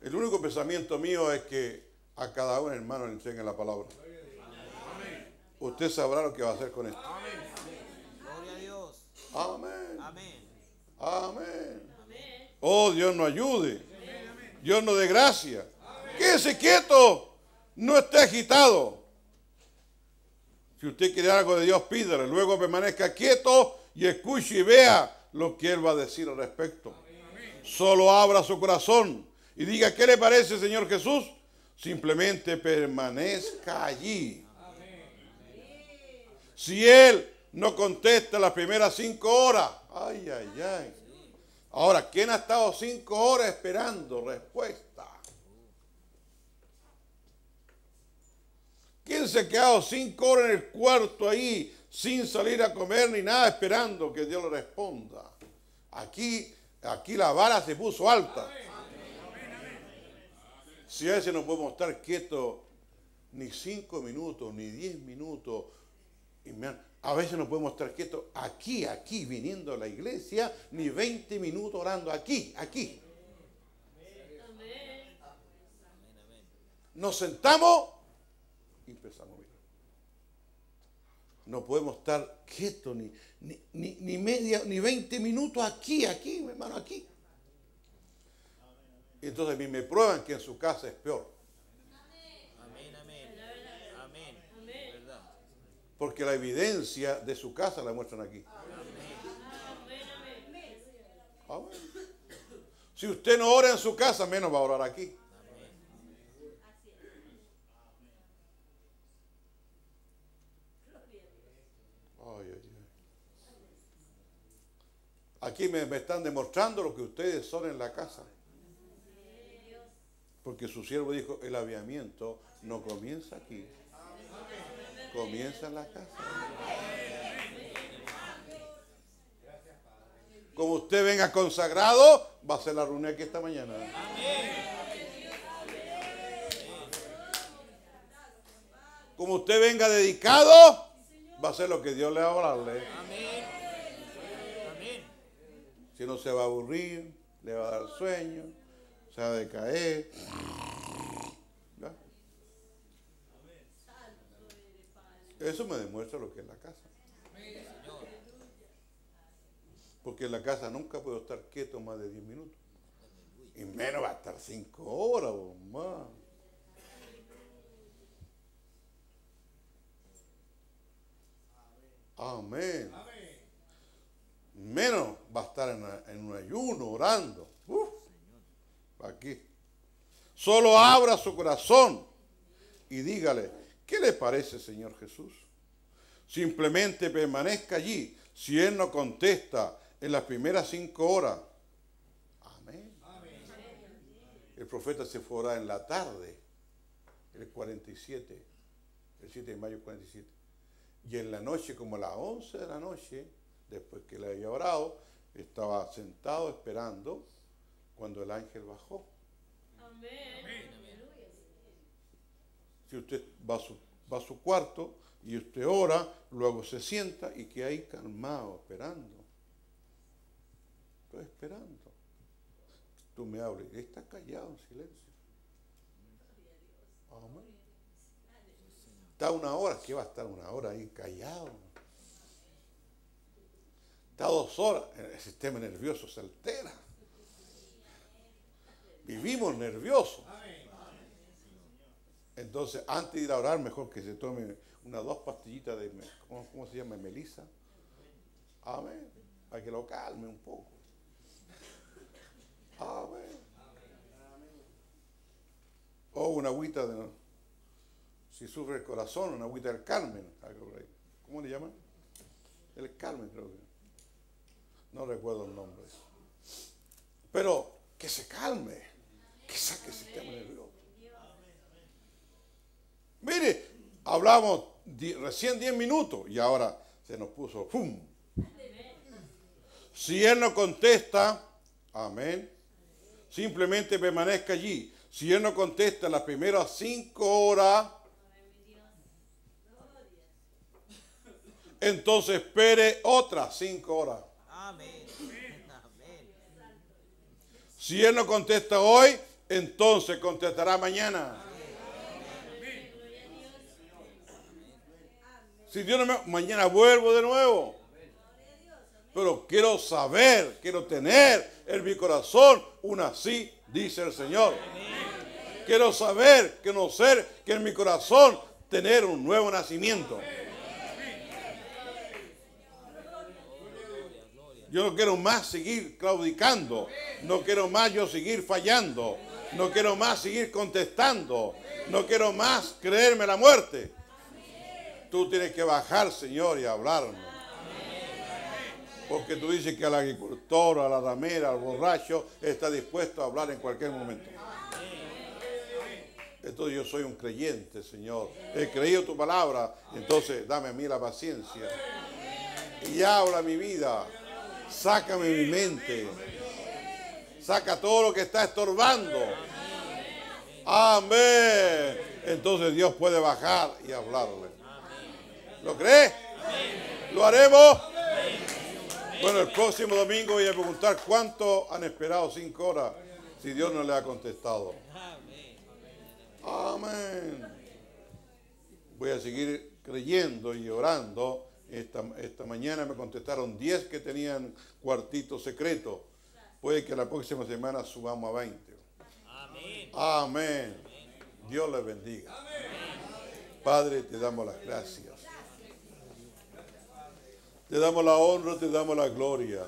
Speaker 1: El único pensamiento mío es que a cada un hermano le enseñen la palabra. Usted sabrá lo que va a hacer con esto.
Speaker 2: Gloria a Dios.
Speaker 1: Amén.
Speaker 2: Amén.
Speaker 1: Amén. Oh, Dios nos ayude. Dios nos dé gracia. Quédese quieto. No esté agitado. Si usted quiere algo de Dios, pídale. Luego permanezca quieto y escuche y vea lo que Él va a decir al respecto. Solo abra su corazón y diga, ¿qué le parece, Señor Jesús? Simplemente permanezca allí. Si Él no contesta las primeras cinco horas, ay, ay, ay. Ahora, ¿quién ha estado cinco horas esperando respuesta? ¿Quién se ha quedado cinco horas en el cuarto ahí sin salir a comer ni nada esperando que Dios le responda? Aquí, aquí la vara se puso alta. Si a veces no podemos estar quietos ni cinco minutos, ni diez minutos, a veces no podemos estar quietos aquí, aquí, viniendo a la iglesia, ni 20 minutos orando aquí, aquí. Nos sentamos y empezamos. No podemos estar quietos ni, ni, ni, ni media, ni 20 minutos aquí, aquí, mi hermano, aquí. Y entonces a mí me prueban que en su casa es peor.
Speaker 2: Amén, amén. Amén. ¿Verdad?
Speaker 1: Porque la evidencia de su casa la muestran aquí. Amén. Si usted no ora en su casa, menos va a orar aquí. Ay, ay, ay. Aquí me, están demostrando lo que ustedes son en la casa. Porque su siervo dijo, el aviamiento no comienza aquí, comienza en la casa. Como usted venga consagrado, va a ser la reunión aquí esta mañana. Como usted venga dedicado, va a ser lo que Dios le va a hablarle.
Speaker 2: Amén.
Speaker 1: Si no se va a aburrir, le va a dar sueño, se va a decaer. Eso me demuestra lo que es la casa. Porque en la casa nunca puedo estar quieto más de 10 minutos. Y menos va a estar 5 horas o más. Amén. Menos va a estar en, en un ayuno orando. Uf, aquí. Solo abra su corazón y dígale, ¿qué le parece, Señor Jesús? Simplemente permanezca allí. Si Él no contesta en las primeras cinco horas, amén. El profeta se fue a orar en la tarde, el 47, el 7 de mayo 47. Y en la noche, como a las 11 de la noche, después que le había orado, estaba sentado esperando cuando el ángel bajó. Si usted va a su, va a su cuarto y usted ora, luego se sienta y que ahí calmado, esperando. Estoy esperando. Tú me hables, y está callado en silencio. Amén. Está una hora, ¿qué va a estar una hora ahí callado? Está dos horas, el sistema nervioso se altera. Vivimos nerviosos. Entonces, antes de ir a orar, mejor que se tome unas dos pastillitas de, ¿cómo, se llama? Melisa. Amén. Para que lo calme un poco. Amén. O una agüita de... si sufre el corazón, una agüita del Carmen. ¿Cómo le llaman? El Carmen, creo que. No recuerdo el nombre. Pero que se calme, que saque el sistema nervioso. Mire, hablamos recién 10 minutos y ahora se nos puso ¡pum! Si él no contesta, amén, simplemente permanezca allí. Si él no contesta las primeras cinco horas, entonces espere otras cinco horas. Si él no contesta hoy, entonces contestará mañana. Si Dios no me... Mañana vuelvo de nuevo. Pero quiero saber, quiero tener en mi corazón una sí, dice el Señor. Quiero saber, conocer que en mi corazón tener un nuevo nacimiento. Yo no quiero más seguir claudicando. No quiero más yo seguir fallando. No quiero más seguir contestando. No quiero más creerme la muerte. Tú tienes que bajar, Señor, y hablarme. Porque tú dices que al agricultor, a la ramera, al borracho, está dispuesto a hablar en cualquier momento. Entonces yo soy un creyente, Señor. He creído tu palabra. Entonces dame a mí la paciencia. Y habla mi vida. Sácame mi mente. Saca todo lo que está estorbando. Amén. Entonces Dios puede bajar y hablarle. ¿Lo crees? ¿Lo haremos? Bueno, el próximo domingo voy a preguntar cuánto han esperado cinco horas si Dios no le ha contestado. Amén. Voy a seguir creyendo y orando. Esta, esta mañana me contestaron 10 que tenían cuartito secreto. Puede que la próxima semana subamos a 20.
Speaker 2: Amén.
Speaker 1: Amén. Dios les bendiga. Padre, te damos las gracias. Te damos la honra, te damos la gloria.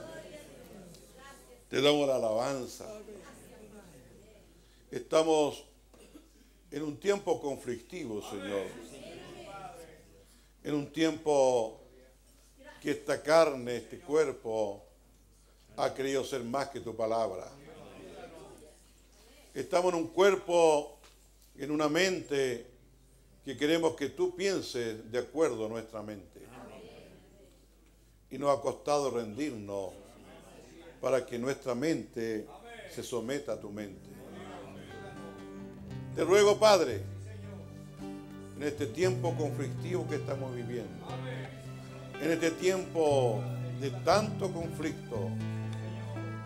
Speaker 1: Te damos la alabanza. Estamos en un tiempo conflictivo, Señor. En un tiempo que esta carne, este cuerpo, ha querido ser más que tu palabra. Estamos en un cuerpo, en una mente que queremos que tú pienses de acuerdo a nuestra mente. Y nos ha costado rendirnos para que nuestra mente se someta a tu mente. Te ruego, Padre, en este tiempo conflictivo que estamos viviendo, en este tiempo de tanto conflicto,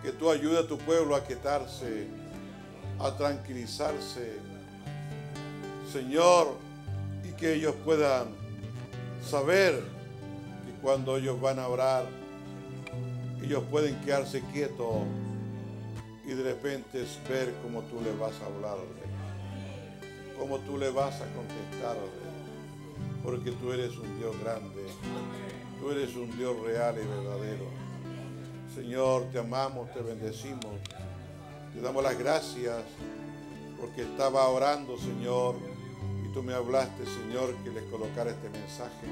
Speaker 1: que tú ayudes a tu pueblo a quietarse, a tranquilizarse, Señor, y que ellos puedan saber que cuando ellos van a orar, ellos pueden quedarse quietos y de repente ver cómo tú le vas a hablarle, cómo tú le vas a contestarle, porque tú eres un Dios grande, tú eres un Dios real y verdadero. Señor, te amamos, te bendecimos, te damos las gracias porque estaba orando, Señor, y tú me hablaste, Señor, que les colocara este mensaje.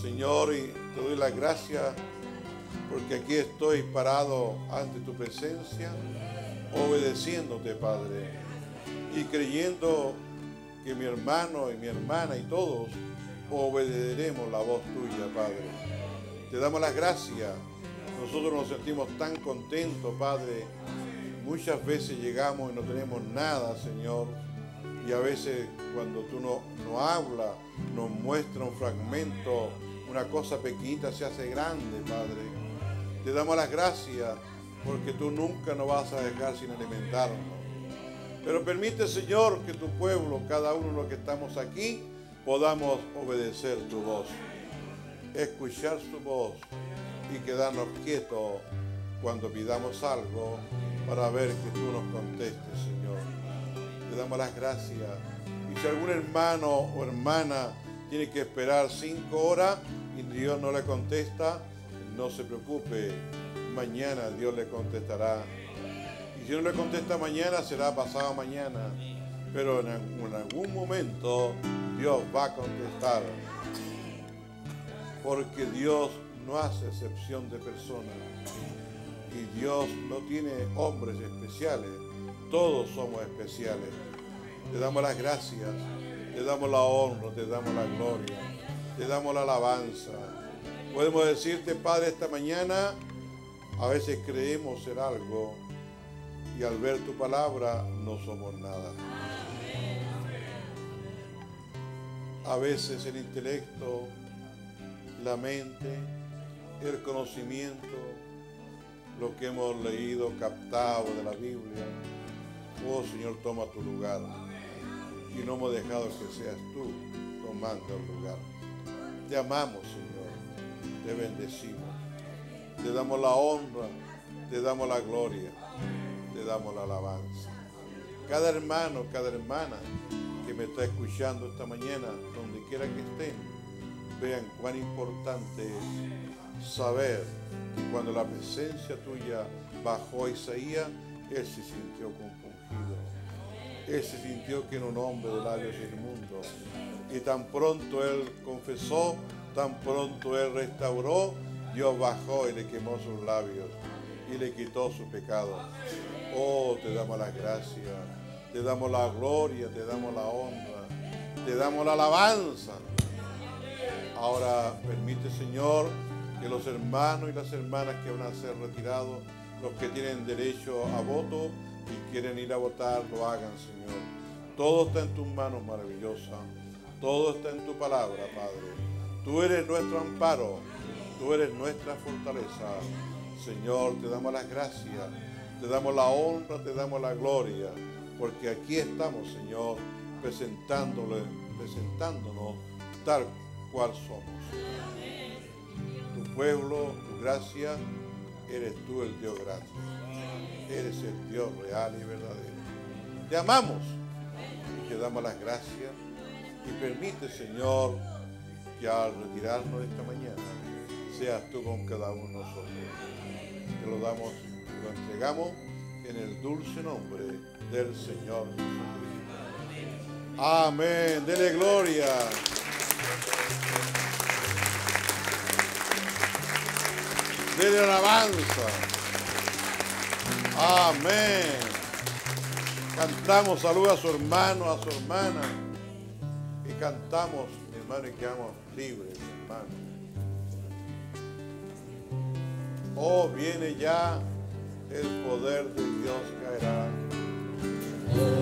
Speaker 1: Señor, y te doy las gracias porque aquí estoy parado ante tu presencia, obedeciéndote, Padre, y creyendo que mi hermano y mi hermana y todos obedeceremos la voz tuya, Padre. Te damos las gracias. Nosotros nos sentimos tan contentos, Padre. Muchas veces llegamos y no tenemos nada, Señor. Y a veces cuando tú no, no hablas, nos muestra un fragmento, una cosa pequeñita se hace grande, Padre. Te damos las gracias porque tú nunca nos vas a dejar sin alimentarnos. Pero permite, Señor, que tu pueblo, cada uno de los que estamos aquí, podamos obedecer tu voz, escuchar su voz y quedarnos quietos cuando pidamos algo para ver que tú nos contestes, Señor. Te damos las gracias. Y si algún hermano o hermana tiene que esperar cinco horas y Dios no le contesta, no se preocupe, mañana Dios le contestará. Y si no le contesta mañana, será pasado mañana. Pero en algún momento Dios va a contestar. Porque Dios no hace excepción de personas. Y Dios no tiene hombres especiales. Todos somos especiales. Te damos las gracias, te damos la honra, te damos la gloria, te damos la alabanza. Podemos decirte, Padre, esta mañana a veces creemos ser algo y al ver tu palabra no somos nada. A veces el intelecto, la mente, el conocimiento, lo que hemos leído, captado de la Biblia, oh Señor, toma tu lugar. Y no hemos dejado que seas tú tomando el lugar. Te amamos, Señor. Te bendecimos. Te damos la honra, te damos la gloria, te damos la alabanza. Cada hermano, cada hermana que me está escuchando esta mañana, donde quiera que estén, vean cuán importante es saber que cuando la presencia tuya bajó a Isaías, él se sintió compungido. Él se sintió que era un hombre de labios mundo Y tan pronto él confesó, tan pronto él restauró, Dios bajó y le quemó sus labios y le quitó su pecado. Oh, te damos las gracias, te damos la gloria, te damos la honra, te damos la alabanza. Ahora permite, Señor, que los hermanos y las hermanas que van a ser retirados, los que tienen derecho a voto y quieren ir a votar, lo hagan, Señor. Todo está en tus manos maravillosa. Todo está en tu palabra, Padre. Tú eres nuestro amparo Tú eres nuestra fortaleza. Señor, te damos las gracias, te damos la honra, te damos la gloria, porque aquí estamos, Señor, presentándole, presentándonos tal cual somos. Tu pueblo, tu gracia, eres tú el Dios grande. Eres el Dios real y verdadero. Te amamos y te damos las gracias y permite, Señor, que al retirarnos esta mañana, seas tú con cada uno de nosotros. Te lo damos, lo entregamos en el dulce nombre del Señor. Amén. Dele gloria. Dele alabanza. Amén. Cantamos, saluda a su hermano, a su hermana. Y cantamos, mi hermano, y quedamos libres, hermano. Oh, viene ya el poder de Dios caerá. Yeah.